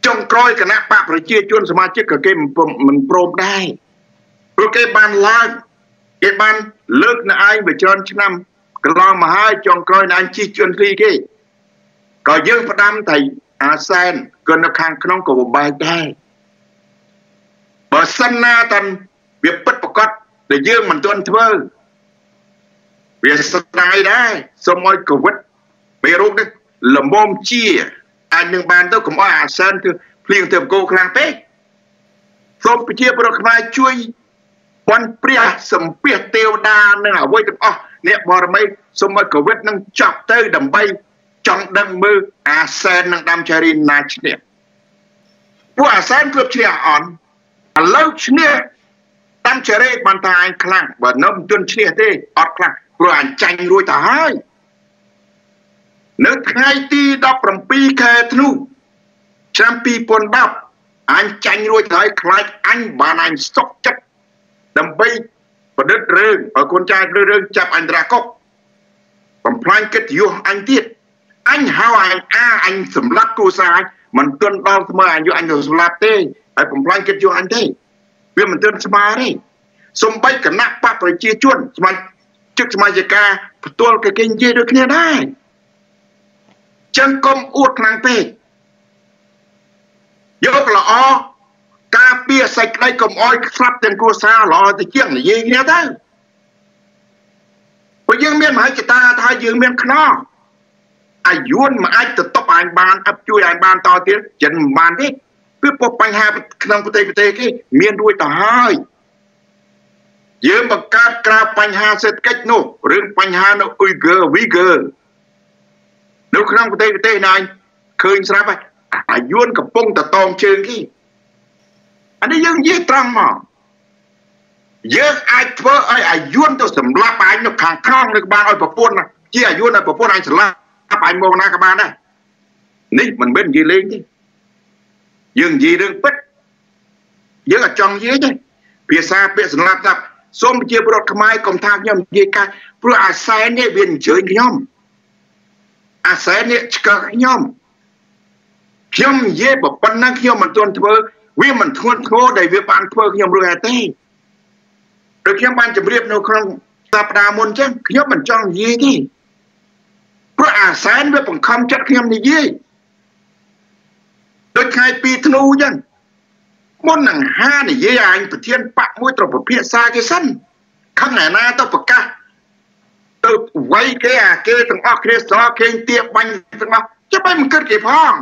ចុងក្រោយគណៈបកប្រជាជនសមាជិកក៏គេមិនព្រមដែរព្រោះគេបានឡើងគេបានលើកនៅឯងវាច្រើនឆ្នាំកន្លងមកហើយចុងក្រោយនៅឯងជិះជន់គ្លីគេក៏យើងផ្ដាំតែ អាសែនក៏នៅខាងក្នុងក៏បបែកដែរបើសិនណាតាវាពិតប្រកបដែលយើងមិនទាន់ធ្វើវាស្ដាយដែរសូមឲ្យកវិតមេរោគនេះលំមជាអាចនឹងបានទៅកុំឲ្យអាសែនគឺភ្លៀងទៅបកោខ្លាំងពេកសូមប្រជាពលរដ្ឋខ្មែរជួយបន់ព្រះសម្ភារទេវតានឹងអ្វីទាំងអស់អ្នកបរមីសូមឲ្យកវិតនឹងចាប់ទៅដើម្បី ចង់ដឹងមើលអាសែននឹងដាំចារីណាឈ្នះពួកអាសែនគ្រប់ឈ្នះអន់ឥឡូវឈ្នះដាំចារីបានថាអញខ្លាំងបើនៅមិនទាន់ឈ្នះទេអត់ខ្លាំងព្រោះអញចាញ់រួចទៅហើយនៅថ្ងៃទី17ខែធ្នូឆ្នាំ2010អញចាញ់រួចហើយខ្លាចអញបានអញសុកចិត្តដើម្បីប្រឌិតរឿងឲ្យកូនចៅព្រឺរឿងចាប់អញត្រាកុកបំផ្លាញកិត្តិយសអញទៀត អញហៅអញអាអញសម្លាប់គ្រួសារអញមិនទាន់ដល់ស្មើអាយុអញទៅសម្លាប់ទេហើយបំផ្លាញកិត្តិយសអញទេវាមិនទាន់ស្មើទេសំបីគណៈបកប្រជាជនស្មានជឹកសមាជិកាផ្ទាល់ក៏គេនិយាយដូចគ្នាដែរចឹងកុំអួតខ្លាំងពេកយកល្អការពារសេចក្តីកុំអោយស្លាប់ទាំងគ្រួសារល្អទៅជាងនិយាយគ្នាទៅព្រោះយើងមានមហិច្ឆតាថាយើងមានខ្នោ អាយុនមិនអាចទៅតបអញបានអត់ជួយអញបានតទៀតចិនមិនបានទេគឺពុះបញ្ហាក្នុងប្រទេសប្រទេសគេមានរួចទៅហើយយើងបង្កើតក្រៅបញ្ហាសេដ្ឋកិច្ចនោះរឿងបញ្ហានៅអ៊ុយហ្គើវីហ្គើនៅក្នុងប្រទេសប្រទេសណាឃើញស្រាប់ហើយអាយុនកំពុងតតងជើងគេអានេះយើងនិយាយត្រង់មកយើងអាចធ្វើឲ្យអាយុនទៅសម្លាប់អញនៅខាងក្នុងនៅក្បាលឲ្យប្រពន្ធជាអាយុនឲ្យប្រពន្ធអញសម្លាប់ អញមកណាក៏បានដែរនេះមិនមែននិយាយលេងទេយើងនិយាយរឿងពិតយើងអត់ចង់និយាយទេភាសាពាក្យសម្លាប់ថាសូមប្រជាពលរដ្ឋខ្មែរកុំថាខ្ញុំនិយាយកាព្រោះអាសែននេះវាអញ្ជើញខ្ញុំអាសែននេះឆ្កឹះខ្ញុំខ្ញុំនិយាយប៉ុណ្ណឹងខ្ញុំមិនទាន់ធ្វើវាមិនធ្ងន់ធ្ងរដែលវាបានធ្វើខ្ញុំរួចហើយទេដូចខ្ញុំបានជម្រាបនៅក្នុងសប្តាហ៍មុនចឹងខ្ញុំមិនចង់និយាយទេ ព្រោះអាសែនវាបង្ខំចិត្តខ្ញុំនិយាយដូចថ្ងៃពីធ្នូចឹងមុននឹងហានិយាយអញប្រធានបកមួយត្រូវពិភាក្សាគេសិនខឹងឯណាទៅប្រកាសទៅវាយគេអាគេទាំងអស់គ្នាស្រគេងទៀបបាញ់ទាំងអស់ចាំមិនគិតគេផង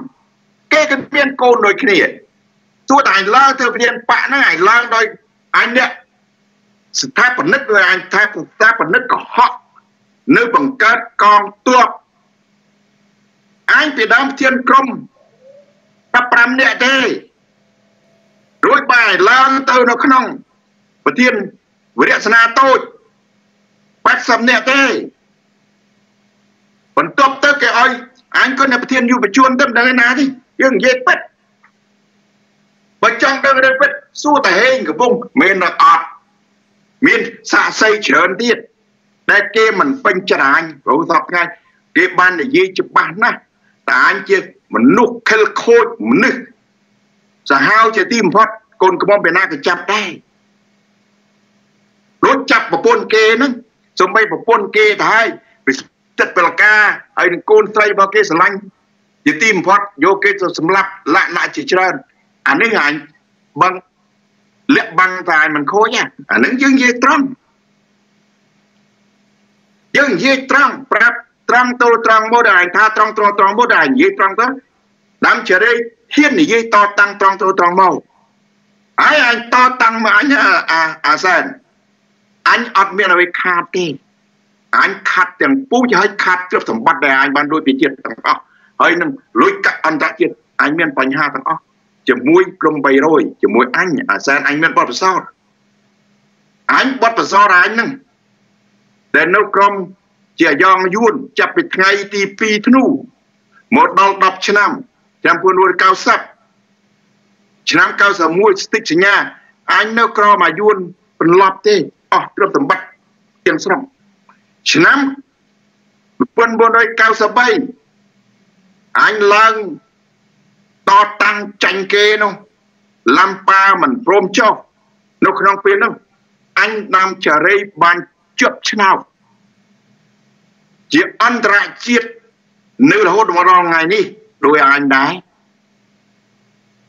គេក៏មានកូនដូចគ្នាទោះតែអញឡើងទៅប្រធានបកហ្នឹងអញឡើងដោយអញអ្នកស្ថាបនិកឬអញថាស្ថាបនិកកុហកនៅបង្កើតកងទ័ព អញពីដើមធានក្រុម15នាក់ទេរួចបាយឡើងទៅនៅក្នុងប្រធានវិរៈសនាតូច80នាក់ទេបន្ទាប់ទៅគេឲ្យអញក៏នៅប្រធានយុវជនទៅដឹងណាទេយើងនិយាយពិតបើចង់ដឹងរឿងពិតសួរតាហេងកំពុងមានអត់មានសាកសីច្រើនទៀតដែលគេមិនពេញច្រាញព្រោះសពថ្ងៃគេបាននិយាយច្បាស់ណាស់ តែអញជាមនុស្សខិលខូចមនុស្សសាហាវជាទីបំផុតកូនក្មុំពីណាក៏ចាប់ដែររួចចាប់ប្រពន្ធគេហ្នឹងសំបីប្រពន្ធគេទៅហើយពីទឹកពលកាហើយនឹងកូនស្រីរបស់គេស្រឡាញ់ជាទីបំផុតយកគេទៅសម្លាប់លក្ខណៈជាច្រើនអានេះអញបឹងលាក់បាំងតែមិនខូចអានឹងយើងនិយាយត្រង់យើងនិយាយត្រង់ប្រាប់ ត្រង់ទៅត្រង់មកដែរថាត្រង់ត្រង់ត្រង់មកដែរនិយាយត្រង់ទៅដើមជរិយហ៊ាននិយាយតតាំងត្រង់ទៅត្រង់មកហើយអញតតាំងមកអញអាអាសែនអញអត់មានអ្វីខាតទេអញខាត់ទាំងពូជហើយខាត់ទ្រព្យសម្បត្តិដែលអញបានលួចពីជាតិទាំងអស់ហើយនឹងលួចកាក់អន្តរជាតិអញមានបញ្ហាទាំងអស់ជាមួយក្រុម300ជាមួយអញអាសែនអញមានបទពិសោធន៍អញបទពិសោធន៍អញហ្នឹងដែលនៅក្រុម ជាយ៉ងយួនចាប់ពីថ្ងៃទី2ធ្នូមកដល់10ឆ្នាំឆ្នាំ1990ឆ្នាំ91ស្តិចសញ្ញាអញនៅក្រមអាយុនបន្លប់ទេអស់ទ្រព្យសម្បត្តិទាំងស្រុងឆ្នាំ1993អញឡើងតតាំងចាញ់គេនោះលំប៉ាមិនព្រមចុះនៅក្នុងពេលនោះអញដាំចារីបានជាប់ឆ្នោត ជាអន្តរជាតិនៅរហូតមកដល់ថ្ងៃនេះដោយអញដែរ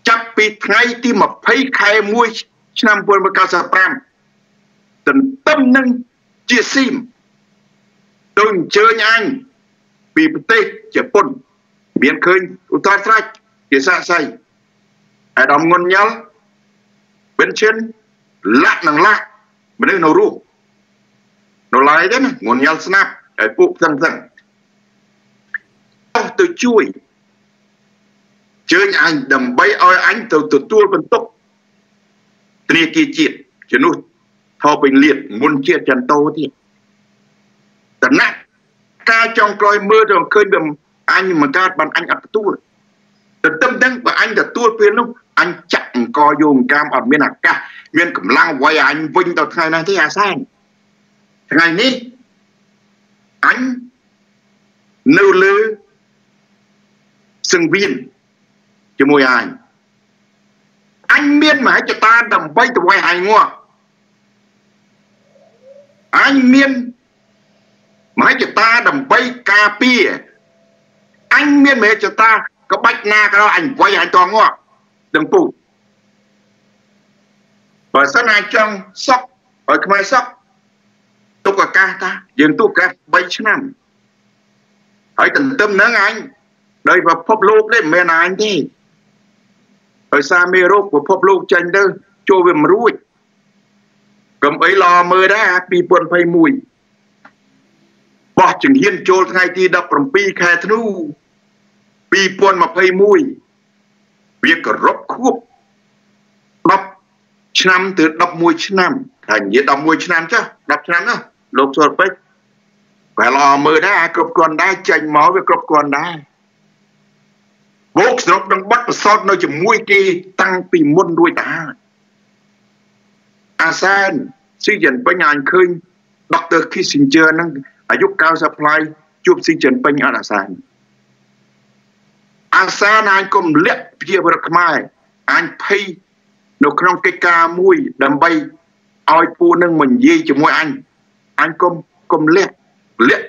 ចាប់ពីថ្ងៃទី20ខែ1ឆ្នាំ1995ទន្ទឹមនឹងជាស៊ីមទៅអញ្ជើញអញពីប្រទេសជប៉ុន មានឃើញឧត្តរស្រេចជាសាស័យអាដាមងុនញ៉ាល់ប៊ិនឈិនលាក់នឹងលាក់មនុស្សនៅរស់នៅឡើយទេណាងុនញ៉ាល់ស្នាប់ ហើយពួកផ្សឹងផ្សឹងទៅជួយជើញអញដើម្បីឲ្យអញទៅទទួលបន្ទុកធនាគារជាតិជំនួសថោពេញលៀតមុនជាតិចន្ទោទៀតតណាក់ការចង់ក្រោយមើលទៅឃើញវាអញមិនកើតបានអញអត់ទទួលទន្ទឹមទាំងបើអញទទួលពេលនោះអញចាក់អង្គយោងកាមអត់មានអាកាសមានកម្លាំងវាយអញវិញទៅថ្ងៃនេះទេអាសែនថ្ងៃនេះ អញនៅលើសង្វៀនជាមួយអញអញមានមហិច្ឆតាដើម្បីទៅវាយអញងាប់អញមានមហិច្ឆតាដើម្បីការពារអញមានមហិច្ឆតាក្បាច់ណាក៏អញវាយអញតងាប់ដឹងពូបើសិនអញចង់សក់ឲ្យខ្មែរសក់ ទុកឱកាសតាយើងទុកឱកាស3ឆ្នាំហើយទន្ទឹមនឹងអញដោយពិភពលោកនេះមិនមែនអញទេដោយសារមេរោគពិភពលោកចាញ់ទៅចូលវាមិនរួចកុំអីឡមើលដែរ2021បោះជំហានចូលថ្ងៃទី17ខែធ្នូ2021វាគោរពខួប10ឆ្នាំទៅ11ឆ្នាំតែនិយាយ11ឆ្នាំចុះ10ឆ្នាំណា លោកសុរពេជ្រក៏ឡមើលដែរគ្រប់គ្រាន់ដែរចេញមកវាគ្រប់គ្រាន់ដែរបូកស្រុកនឹងបាត់ប្រសោតនៅជាមួយគេតាំងពីមុនរួចទៅហើយអាសែនស៊ីចិនពេញអញឃើញដុកទ័រ Kissinger ហ្នឹងអាយុ90ផ្លាយជួបស៊ីចិនពេញអត់អាសានអាសានអញគុំលាក់ជាបរដ្ឋខ្មែរអញភ័យនៅក្នុងកិច្ចការមួយដើម្បីឲ្យពូនឹងមកនិយាយជាមួយអញ អញគុំគុំលាក់លាក់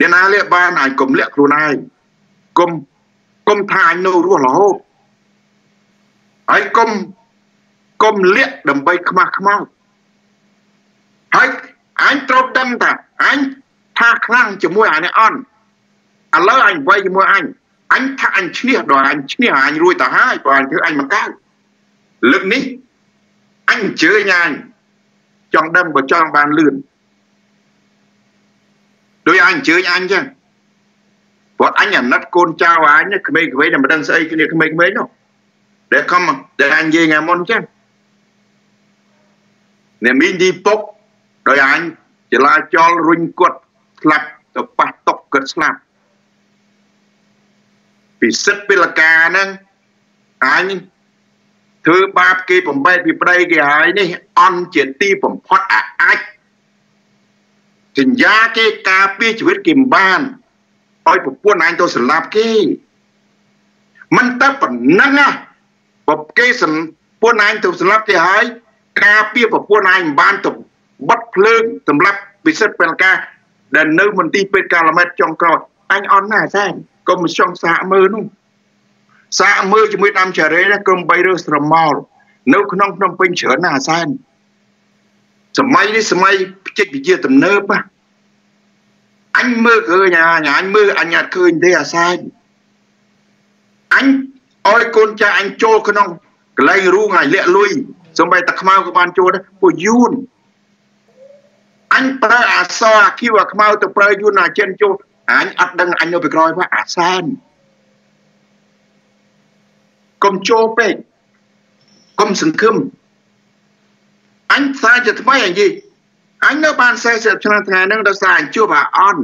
អ្នកណាលាក់បានអញគុំលាក់ខ្លួនឯងគុំគុំថាអញនៅរស់រហូតហើយគុំគុំលាក់ដើម្បីខ្មាស់ខ្មៅហើយអញត្រូវដឹងថាអញថាខ្លាំងជាមួយអានេះអន់ឥឡូវអញវាយជាមួយអញអញថាអញឈ្នះដល់អញឈ្នះអញរួចទៅហើយបើអញធ្វើអញមកកើតលើកនេះអញអញ្ជើញអញ ចង់ដឹងបើចង់បានលឿនដោយអញអញ្ជើញអញចឹងព្រោះអញអាណិតកូនចៅអញក្មេងៗតែមិនដឹងស្អីគ្នាក្មេងៗនោះដែលខំដែលអញនិយាយថ្ងៃមុនចឹងអ្នកមីងឌីពុកដោយអញចលាចលរុញគាត់ស្លាប់ទៅប៉ះតុកគាត់ស្លាប់ពិសិដ្ឋពលកាហ្នឹងអញ ធ្វើបាបគេបំបែកពីប្តីគេហើយនេះអន់ជាទីបំផុតអាអាចសញ្ញាគេការពារជីវិតគេមិនបានឲ្យប្រពន្ធអញទៅស្លាប់គេមិនតែប៉ុណ្ណឹងណាបើគេសំពួនអញទៅស្លាប់គេហើយការពារប្រពន្ធអញមិនបានទៅបတ်ភ្លើងសម្រាប់ពិសិដ្ឋពលការដែលនៅមន្ទីរពេទ្យកាឡម៉ែតចុងក្រោយអញអន់ណាស់សែងកុំចង់សាកមើលនោះ សាកមើលជាមួយដាំចារេណាក្រុម3រើស្រមោលនៅក្នុងភ្នំពេញច្រើនណាស់អាសែនសម័យនេះសម័យបច្ចេកវិទ្យាទំនើបអញមើលឃើញអាអញមើលអញអត់ឃើញទេអាសែនអញឲ្យកូនចាស់អញចូលក្នុងកន្លែងរូងឲ្យលាក់លុយសំបីតាខ្មៅក៏បានចូលដែរពួកយួនអញប្រើអសរអាគីវអាខ្មៅទៅប្រើយួនអាចិនចូលអញអត់ដឹងអញនៅពីក្រោយផងអាសែន កុំចូលពេកកុំសង្ឃឹមអញខ្សែជាថ្មីអញនិយាយអញនៅបាន40ឆ្នាំថ្ងៃហ្នឹងដោយសារអញជួបអាអន់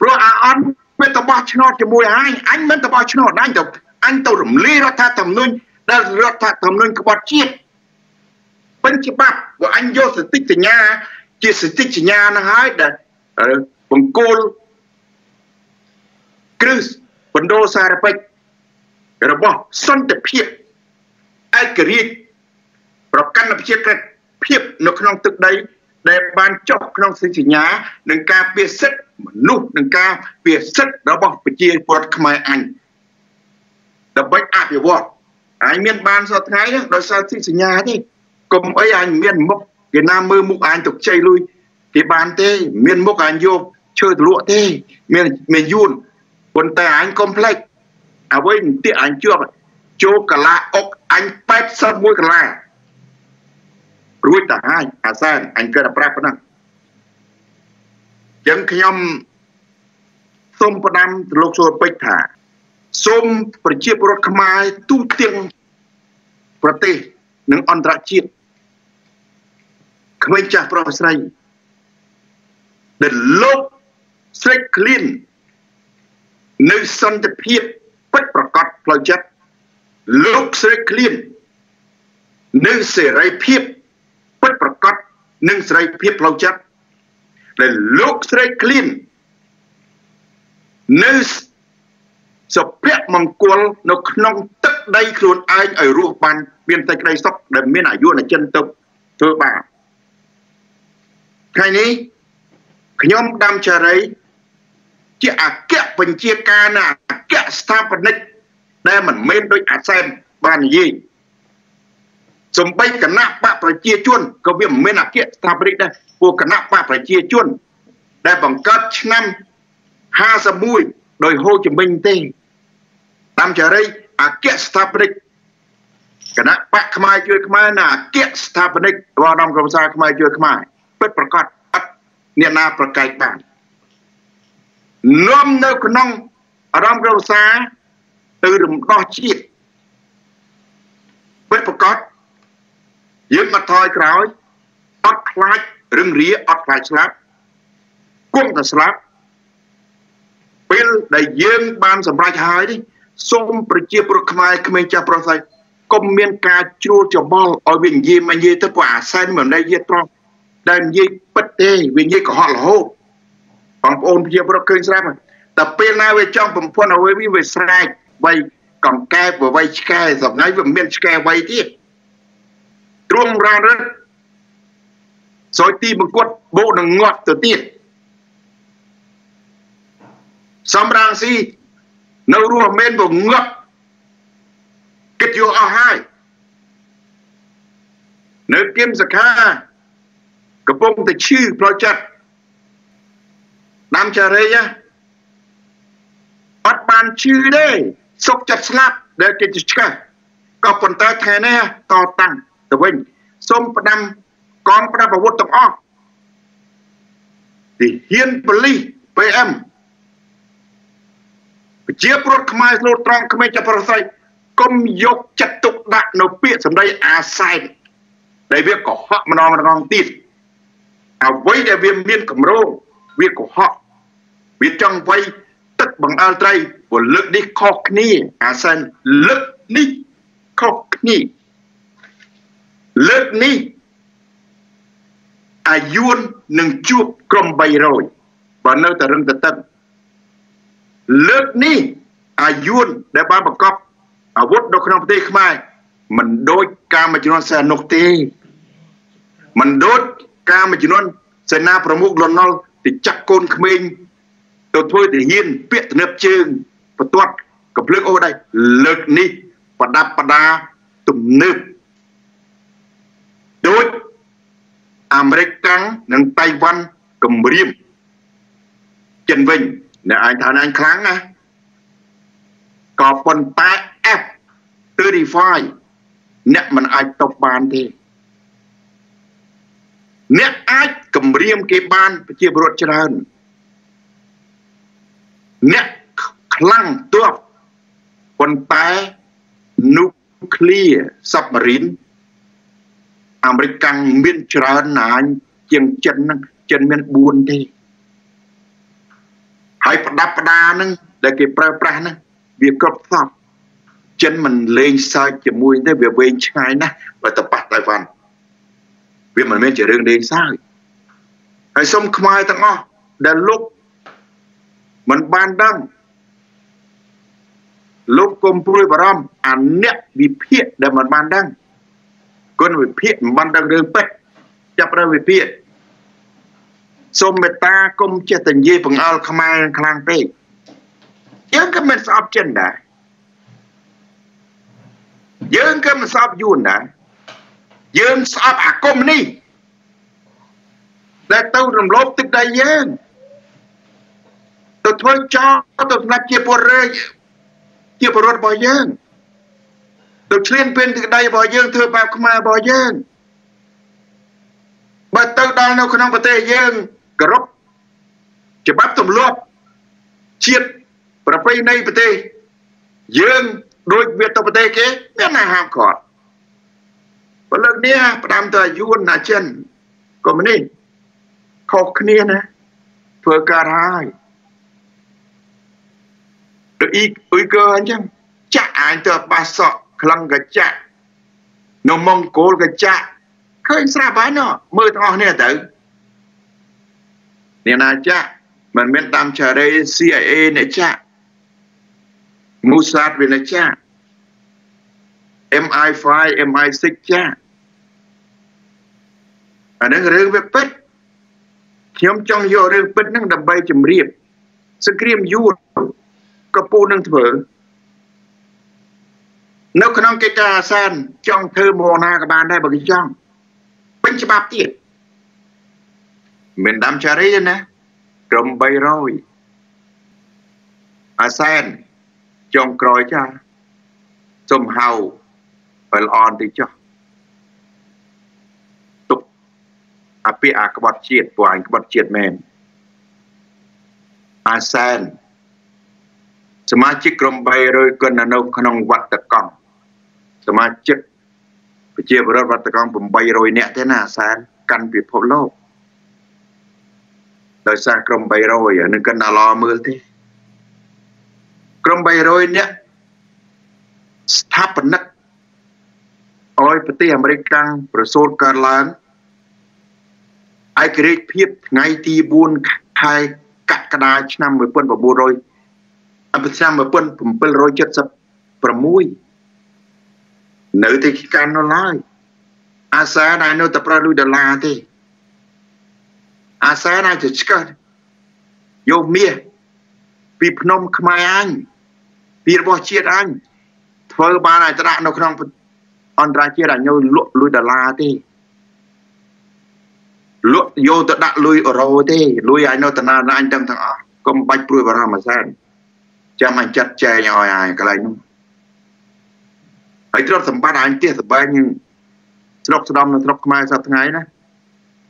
ព្រោះអាអន់ពេលតបោះឆ្នោតជាមួយអញអញមិនតបោះឆ្នោតអញទៅអញទៅរំលាយរដ្ឋធម្មនុញ្ញដែលរដ្ឋធម្មនុញ្ញក្បត់ជាតិពេញច្បាប់ព្រោះអញយកសតិសញ្ញា ជាសតិសញ្ញាហ្នឹងហើយដែលបង្គោលគ្រឹះបណ្ដោសារពេជ្រ របស់សន្តិភាពឯករាជ្យប្រកាន់ប្រជាក្រិតភាពនៅក្នុងទឹកដី ដែលបានចុះក្នុងសញ្ញានឹងការពារសិទ្ធិមនុស្សនឹងការពារសិទ្ធិរបស់ប្រជាពលរដ្ឋខ្មែរអញដើម្បីអភិវឌ្ឍអញមានបានសប្តាហ៍ថ្ងៃដោយសារសញ្ញាទេកុំអីអញមានមុខគេណាមើលមុខអញទៅខ្ចីលុយគេបានទេ មានមុខអញយកឈើទលក់ទេ មានមានយួនប៉ុន្តែអញកុំភ្លេច អ្វីបន្តិចអញជាប់ចូលកលាអុកអញ81កលារួចទៅហើយអាសែនអញកើតតែប្រាប់ប៉ុណ្ណឹងចឹងខ្ញុំសូមផ្ដាំទៅលោកសុរពេជ្រថាសូមប្រជាពលរដ្ឋខ្មែរទូទាំងប្រទេសនិងអន្តរជាតិក្មេងចាស់ប្រុសស្រីដែលលោកស្រេចក្លៀននៅសន្តិភាព ពិតប្រកបផ្លូវចិត្តលោកស្រីក្លៀននឹងសេរីភាពពិតប្រកបនឹងសេរីភាពផ្លូវចិត្តដែលលោកស្រីក្លៀននៅសុភមង្គលនៅក្នុងទឹកដីខ្លួនឯងឲ្យរស់បានមានតែក្តីសុខដែលមានអាយុអចិន្តិធ្វើបានថ្ងៃនេះខ្ញុំដាំចារី ជាអគ្គបញ្ជាការណាអគ្គស្ថាបនិកដែលមិនមែនដូចអាសែនបាននិយាយសំបីគណៈបកប្រជាជនក៏វាមិនមែនអគ្គស្ថាបនិកដែរពួកគណៈបកប្រជាជន ដែលបង្កើតឆ្នាំ51ដោយហូជីមិញទេតាមចរិយអគ្គស្ថាបនិកគណៈបកខ្មែរជួយខ្មែរណាអគ្គស្ថាបនិករបស់ដំកំសាខ្មែរជួយខ្មែរពិតប្រកបអត់អ្នកណាប្រកែកបាន នាំនៅក្នុងអារម្មណ៍រសាទៅរំដោះជាតិពិតប្រកបយើងមកថយក្រោយអត់ខ្លាចរឹងរាអត់ខ្លាចស្លាប់គង់តែស្លាប់ពេលដែលយើងបានសម្រេចហើយនេះសូមប្រជាពលរដ្ឋខ្មែរក្មេងចាស់ប្រុសស្រីកុំមានការជ្រួលច្បល់ឲ្យវានិយាយមកនិយាយទៅព្រោះអាសែនមិនได้និយាយត្រង់ដែលនិយាយពិតទេវានិយាយកុហករហូត បងប្អូនជាប្រកឃើញស្រាប់តែពេលណាវាចង់បំផន់ឲ្យវាវាស្រែកវៃកង្កែបវៃឆ្កែសម្ងាយវាមានឆ្កែវៃទៀតទ្រង់រានរឹតសយទីបង្គត់បោនឹងងាត់ទៅទៀតសំរាងស៊ីនៅរស់មែនពងាត់គិតយកអស់ហើយនៅគឹមសខាកំពុងតែឈឺផ្លូវចិត្ត ដាំចារីអត់បានឈឺទេសុកចិត្តស្លាប់ដែលគេឆ្កេះក៏ប៉ុន្តែខែនេះតតាំងទៅវិញសូមផ្ដាំកងផ្ដាប់អាវុធទាំងអស់ទីហ៊ានប៉ូលីស PM ប្រជាពលរដ្ឋខ្មែរស្លូតត្រង់ក្មេងចាប់ប្រស័យកុំយកចិត្តទុកដាក់នៅពាក្យសម្ដីអាសែនដែលវាកុហកម្ដងម្ដងទៀតអ្វីដែលវាមានកម្រោងវាកុហក វាចង់ໄວទឹកបង្អើលត្រីព្រោះលើកនេះខុសគ្នាអាសែនលើកនេះខុសគ្នាលើកនេះអាយុននឹងជួបក្រុម300បើនៅតែរឹងតឹងលើកនេះអាយុនដែលបានបង្កប់អាវុធនៅក្នុងប្រទេសខ្មែរមិនដូចការមួយចំនួនសែននោះទេមិនដូចការមួយចំនួនសេនាប្រមុខលន់នល់ទៅចាក់កូនក្មេង ទៅធ្វើទាហានពាក្យទំនើបជើងបន្ទាត់កំភ្លើងអូដៃលើកនេះប្រដាប់ប្រដាទំនើបដូចអាមេរិកកាំងនិងតៃវ៉ាន់គម្រាមចិនវិញអ្នកឯងថាអញខ្លាំងណាក៏ប៉ុន្តែ F35 អ្នកមិនអាចតបបានទេអ្នកអាចគម្រាមគេបានប្រជាពលរដ្ឋច្រើន អ្នកខ្លាំងទ័ពប៉ុន្តែ nuclear submarine អាមេរិកកាំងមានច្រើនណាស់ជាងចិនហ្នឹងចិនមាន4ទេហើយប្រដាប់ប្រដាហ្នឹងដែលគេប្រើប្រាស់ហ្នឹងវាគ្រប់សពចិនមិនលេងសើចជាមួយទេវាវែងឆ្ងាយណាស់បើទៅប៉ះតៃវ៉ាន់វាមិនមែនជារឿងលេងសើចហើយសូមខ្មែរទាំងអស់ដែលលោក មិនបានដឹងលោកកុំព្រួយបារម្ភអាអ្នកវិភាគដែលមិនបានដឹងគុណវិភាគមិនបានដឹងរឿងពេទ្យចាប់រើវិភាគសូមមេត្តាគុំចេះតែនិយាយបង្អល់ខ្មែរខ្លាំងពេកយើងក៏មិនស្អប់ចិនដែរយើងក៏មិនស្អប់យួនដែរយើងស្អប់អាគមនេះដែលទៅរំលោភទឹកដីយើង ទៅធ្វើចោលទៅស្លាប់ជាពលរដ្ឋជាពលរដ្ឋរបស់យើងទៅឆ្លៀនពេលទឹកដីរបស់យើងធ្វើបែបខ្មែររបស់យើងបើទៅដល់នៅក្នុងប្រទេសយើងគោរពច្បាប់ទម្លាប់ជាតិប្រពៃណីប្រទេសយើងដូចវាទៅប្រទេសគេមានណាហាមគាត់ព្រលឹកនេះផ្ដាំទៅអាយុណាចិនកុំនេះខុសគ្នាណាធ្វើការហើយ ទៅអ៊ីអ៊ុយកើអញ្ចឹងចាក់អញទៅបាសក់ក្លងកចាក់នៅម៉ុងហ្គោលកចាក់ឃើញស្រាប់ហើយណោះមើលទាំងអស់គ្នាទៅអ្នកណាចាក់មិនមែនតាមចារេ CIA អ្នកចាក់ Mossad វាអ្នកចាក់ MI5 MI6 ចាក់អានឹងរឿងវាពិតខ្ញុំចង់យករឿងពិតហ្នឹងដើម្បីជម្រាបសង្គ្រាមយួន ក៏ពូនឹងធ្វើនៅក្នុងកិច្ចការអាសានចង់ធ្វើមកណាក៏បានដែរបើគេចង់ពេញច្បាប់ទៀតមិនដាំចារីណាក្រុម300អាសែនចុងក្រោយចាសុំហៅបើល្អបន្តិចចុះទុកអាពាអាក្បត់ជាតិព្រោះអញក្បត់ជាតិមែនអាសែន សមាជិកក្រុម300គណនៅក្នុងវត្តកង់សមាជិកប្រជាពលរដ្ឋវត្តកង់800នាក់ទេណាអាសែនកាន់ពិភពលោកដោយសារក្រុម300នឹងគិតដល់ល្អមើលទេក្រុម300នាក់ស្ថាបនិកដោយប្រទេសអាមេរិកកាំងប្រសូតកើតឡើងឯករាជ្យភាពថ្ងៃទី4ខែកក្កដាឆ្នាំ1900 អបឆ្នាំ1776នៅតែកាន់នៅឡើយអាសាដែលនៅតែប្រើលុយដុល្លារទេអាសាដែលទៅឆ្កឹះយកមាសពីភ្នំខ្មែរអញពីរបស់ជាតិអញធ្វើបានឲ្យត្រាក់នៅក្នុងអន្តរជាតិអញនៅលក់លុយដុល្លារទេលក់យកទៅដាក់លុយអឺរ៉ូទេលុយឲ្យនៅតាណាអញទាំងទាំងអស់កុំបាច់ព្រួយបារម្ភមួយសែន ចាំអញចាត់ចែងឲ្យអាយកន្លែងនោះហើយទ្រព្យសម្បត្តិអញទៀតសបែងស្រុកស្ដំនៅស្រុកខ្មែរសប្តាហ៍ថ្ងៃណា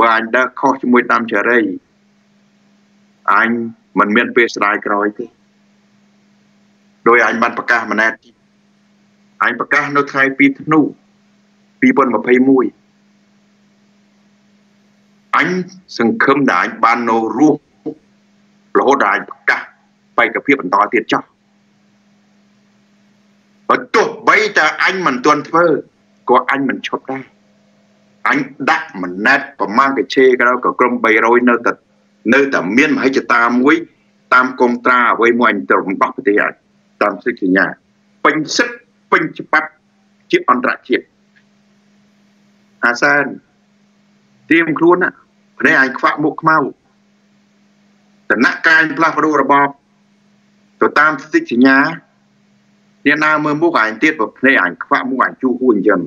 បើអញដើរខុសជាមួយតាមចារីអញមិនមានពេលស្ដាយក្រោយទេដោយអញបានប្រកាសម្ណែតអញប្រកាសនៅថ្ងៃ2ធ្នូ2021អញសង្ឃឹមដែលអញបាននៅរស់រហូតដល់អញប្រកាស បេក្ខភាពបន្តទៀតចោះបើទោះបីតែអញមិនទាន់ធ្វើក៏អញមិនឈប់ដែរអញដាក់មណែតប្រមាណកឆេក៏ក៏ក្រុម300នៅតែនៅតែមានមហិច្ឆតាមួយតាមកុងត្រាអ្វីមួយអញទៅរំដោះប្រទេសអញតាមសិទ្ធិសញ្ញាពេញសិទ្ធិពេញច្បាប់ជាអន្តរជាតិអាសានត្រៀមខ្លួនណាភ្នែកអញខ្វាក់មុខខ្មៅតំណកាយផ្លាស់ប្ដូររបប ទៅតាមសិទ្ធិសញ្ញាអ្នកណាមើលមុខអញទៀតបើភ្នែកអញខ្វាក់មុខអញជូហួរអញ្ចឹង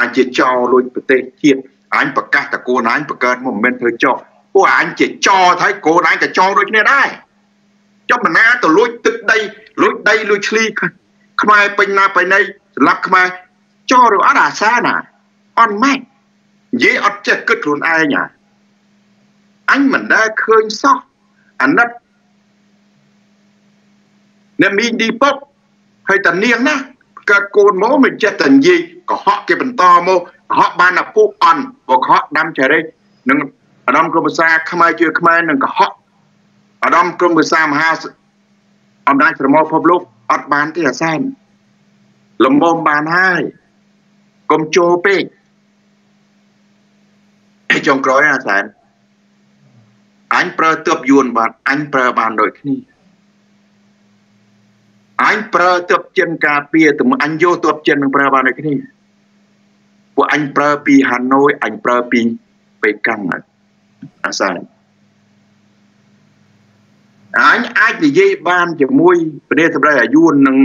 អញជាចោលលួចប្រទេសជាតិអញប្រកាសតកូនអញបង្កើតមកមិនមែនធ្វើចោលពួកអញជាចោលហើយកូនអញក៏ចោលដូចគ្នាដែរចុះមណាទៅលួចទឹកដីលួចដីលួចឆ្លីខ្មែរពេញណាពេញណីសម្រាប់ខ្មែរចោលឬអត់អាសាណាអត់ម៉េចនិយាយអត់ចេះគិតខ្លួនឯងអាអញមិនដែលឃើញសោះអាណិត អ្នកមីងឌីពុកហើយតានាងណាកើតកូនមកមិនចេះតែនិយាយកុហកគេបន្តមកកុហកបានតែពុកអន់បើកុហកដាំចារេនឹងអាដាមក្រុមភាសាខ្មែរជឿខ្មែរនឹងកុហកអាដាមក្រុមភាសាមហាអំណាចប្រមោភពលោកអត់បានទេអាសែនលំមុំបានហើយកុំចូលពេកចុងក្រោយអាសែនអញប្រើទើបយួនបាទអញប្រើបានដូចគ្នា អញប្រើទើបចិនការពារទៅអញយកទើបចិននឹងប្រើបានដូចគ្នាពួកអញប្រើពីហាណូយអញប្រើពីប៉េកាំងអាសានអញអាចនិយាយបានជាមួយប្រទេសសម្រាប់អាយុនឹង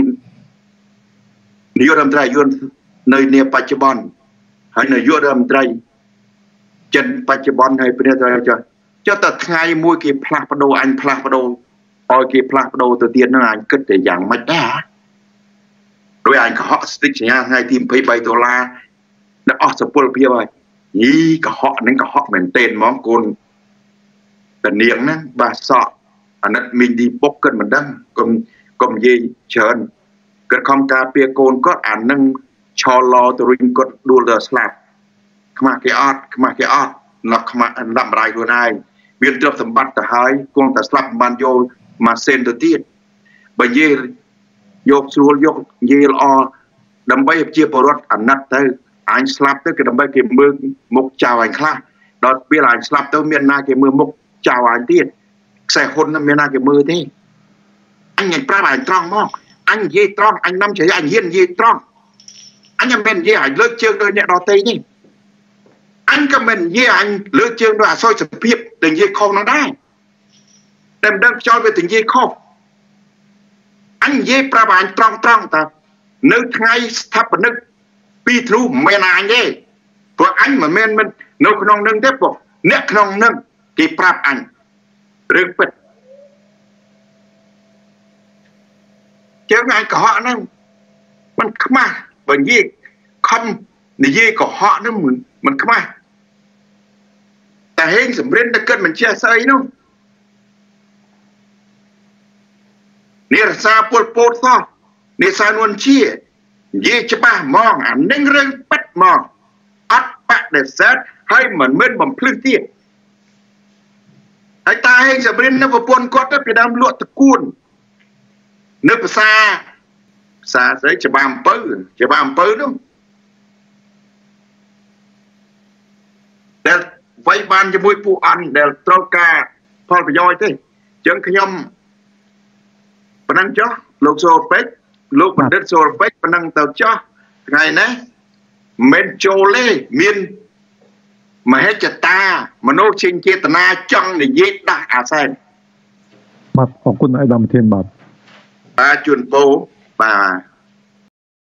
នាយករដ្ឋមន្ត្រីអាយុនៅនាបច្ចុប្បន្នហើយនាយករដ្ឋមន្ត្រីចិនបច្ចុប្បន្នហើយប្រទេសចុះចុះតែថ្ងៃមួយគេផ្លាស់ប្ដូរអញផ្លាស់ប្ដូរ ឲ្យគេផ្លាស់ប្ដូរទៅទៀតហ្នឹងអញគិតតែយ៉ាងម៉េចដែរដោយអញកុហកស្ទិចសញ្ញាថ្ងៃទី23ដុល្លារដល់អស់សុពលភាពហើយយីកុហកហ្នឹងកុហកមែនទែនហ្មងកូនតានាងហ្នឹងបាទសក់អាណិតមីងឌីពុកគាត់មិនដឹងកុំកុំនិយាយច្រើនគាត់ខំការពារកូនគាត់អានឹងឆលទៅរុញគាត់ដួលទៅស្លាប់ខ្មាស់គេអត់ខ្មាស់គេអត់នៅខ្មាស់ដាក់បរាយខ្លួនឯងមានទ្រព្យសម្បត្តិទៅហើយគង់តែស្លាប់បានយក ម៉ាស៊ីនទៅទៀតបើនិយាយយកស្រួលយកនិយាយល្អដើម្បីជាបរដ្ឋអាណិតទៅអញស្លាប់ទៅគឺដើម្បីគេមើលមុខចៅអញខ្លះដល់ពេលអញស្លាប់ទៅមានណាគេមើលមុខចៅអញទៀតខ្សែហ៊ុនមានណាគេមើលទេអញញ៉ាំប្រាប់អញត្រង់មកអញនិយាយត្រង់អញនាំជ្រៃអញហ៊ាននិយាយត្រង់អញមិនមែននិយាយឲ្យលើកជើងដោយអ្នកដទៃនេះអញក៏មិននិយាយអញលើកជើងដោយអសោយសភាពដែលនិយាយខុសនោះដែរ តែមិនដឹងខ្យល់វាទៅនិយាយខុសអញនិយាយប្រាប់អញត្រង់ត្រង់តើនៅថ្ងៃស្ថាបនិកពីធ្នូមិនមែនអញទេព្រោះអញមិនមែនមិននៅក្នុងនឹងទេពុកអ្នកក្នុងនឹងគេប្រាប់អញរឿងពិតជើងអញកុហកហ្នឹងมันខ្មាស់បើនិយាយខំនិយាយកុហកហ្នឹងมันខ្មាស់តែហេងសំរិនតែគិតមិនចេះស្អីនោះ នេរសាពលពតសោះនេសានួនជានិយាយច្បាស់ហ្មងអានឹងរឿងប៉ិតហ្មងអត់បដិសេធហើយមិនមែនបំភ្លឺទៀតហើយតាហេងសាប្រិននៅប្រពន្ធគាត់ទៅពីដើមលក់តគួននៅភាសាភាសាស្អីច្បារអំពៅច្បារអំពៅនោះដែលវាយបានជាមួយពួកអន់ដែលត្រូវការផលប្រយោជន៍ទេអញ្ចឹងខ្ញុំ ប៉ុណ្ណឹងចុះលោកសូពេជ្រលោកបណ្ឌិតសូពេជ្រប៉ុណ្ណឹងទៅចុះថ្ងៃនេះមិនចូលទេមានមហិច្ឆតាមនោចេញចេតនាចង់និយាយដាស់អាសែនបាទអរគុណអាយដាមធានបាទបាទជួនពោបាទ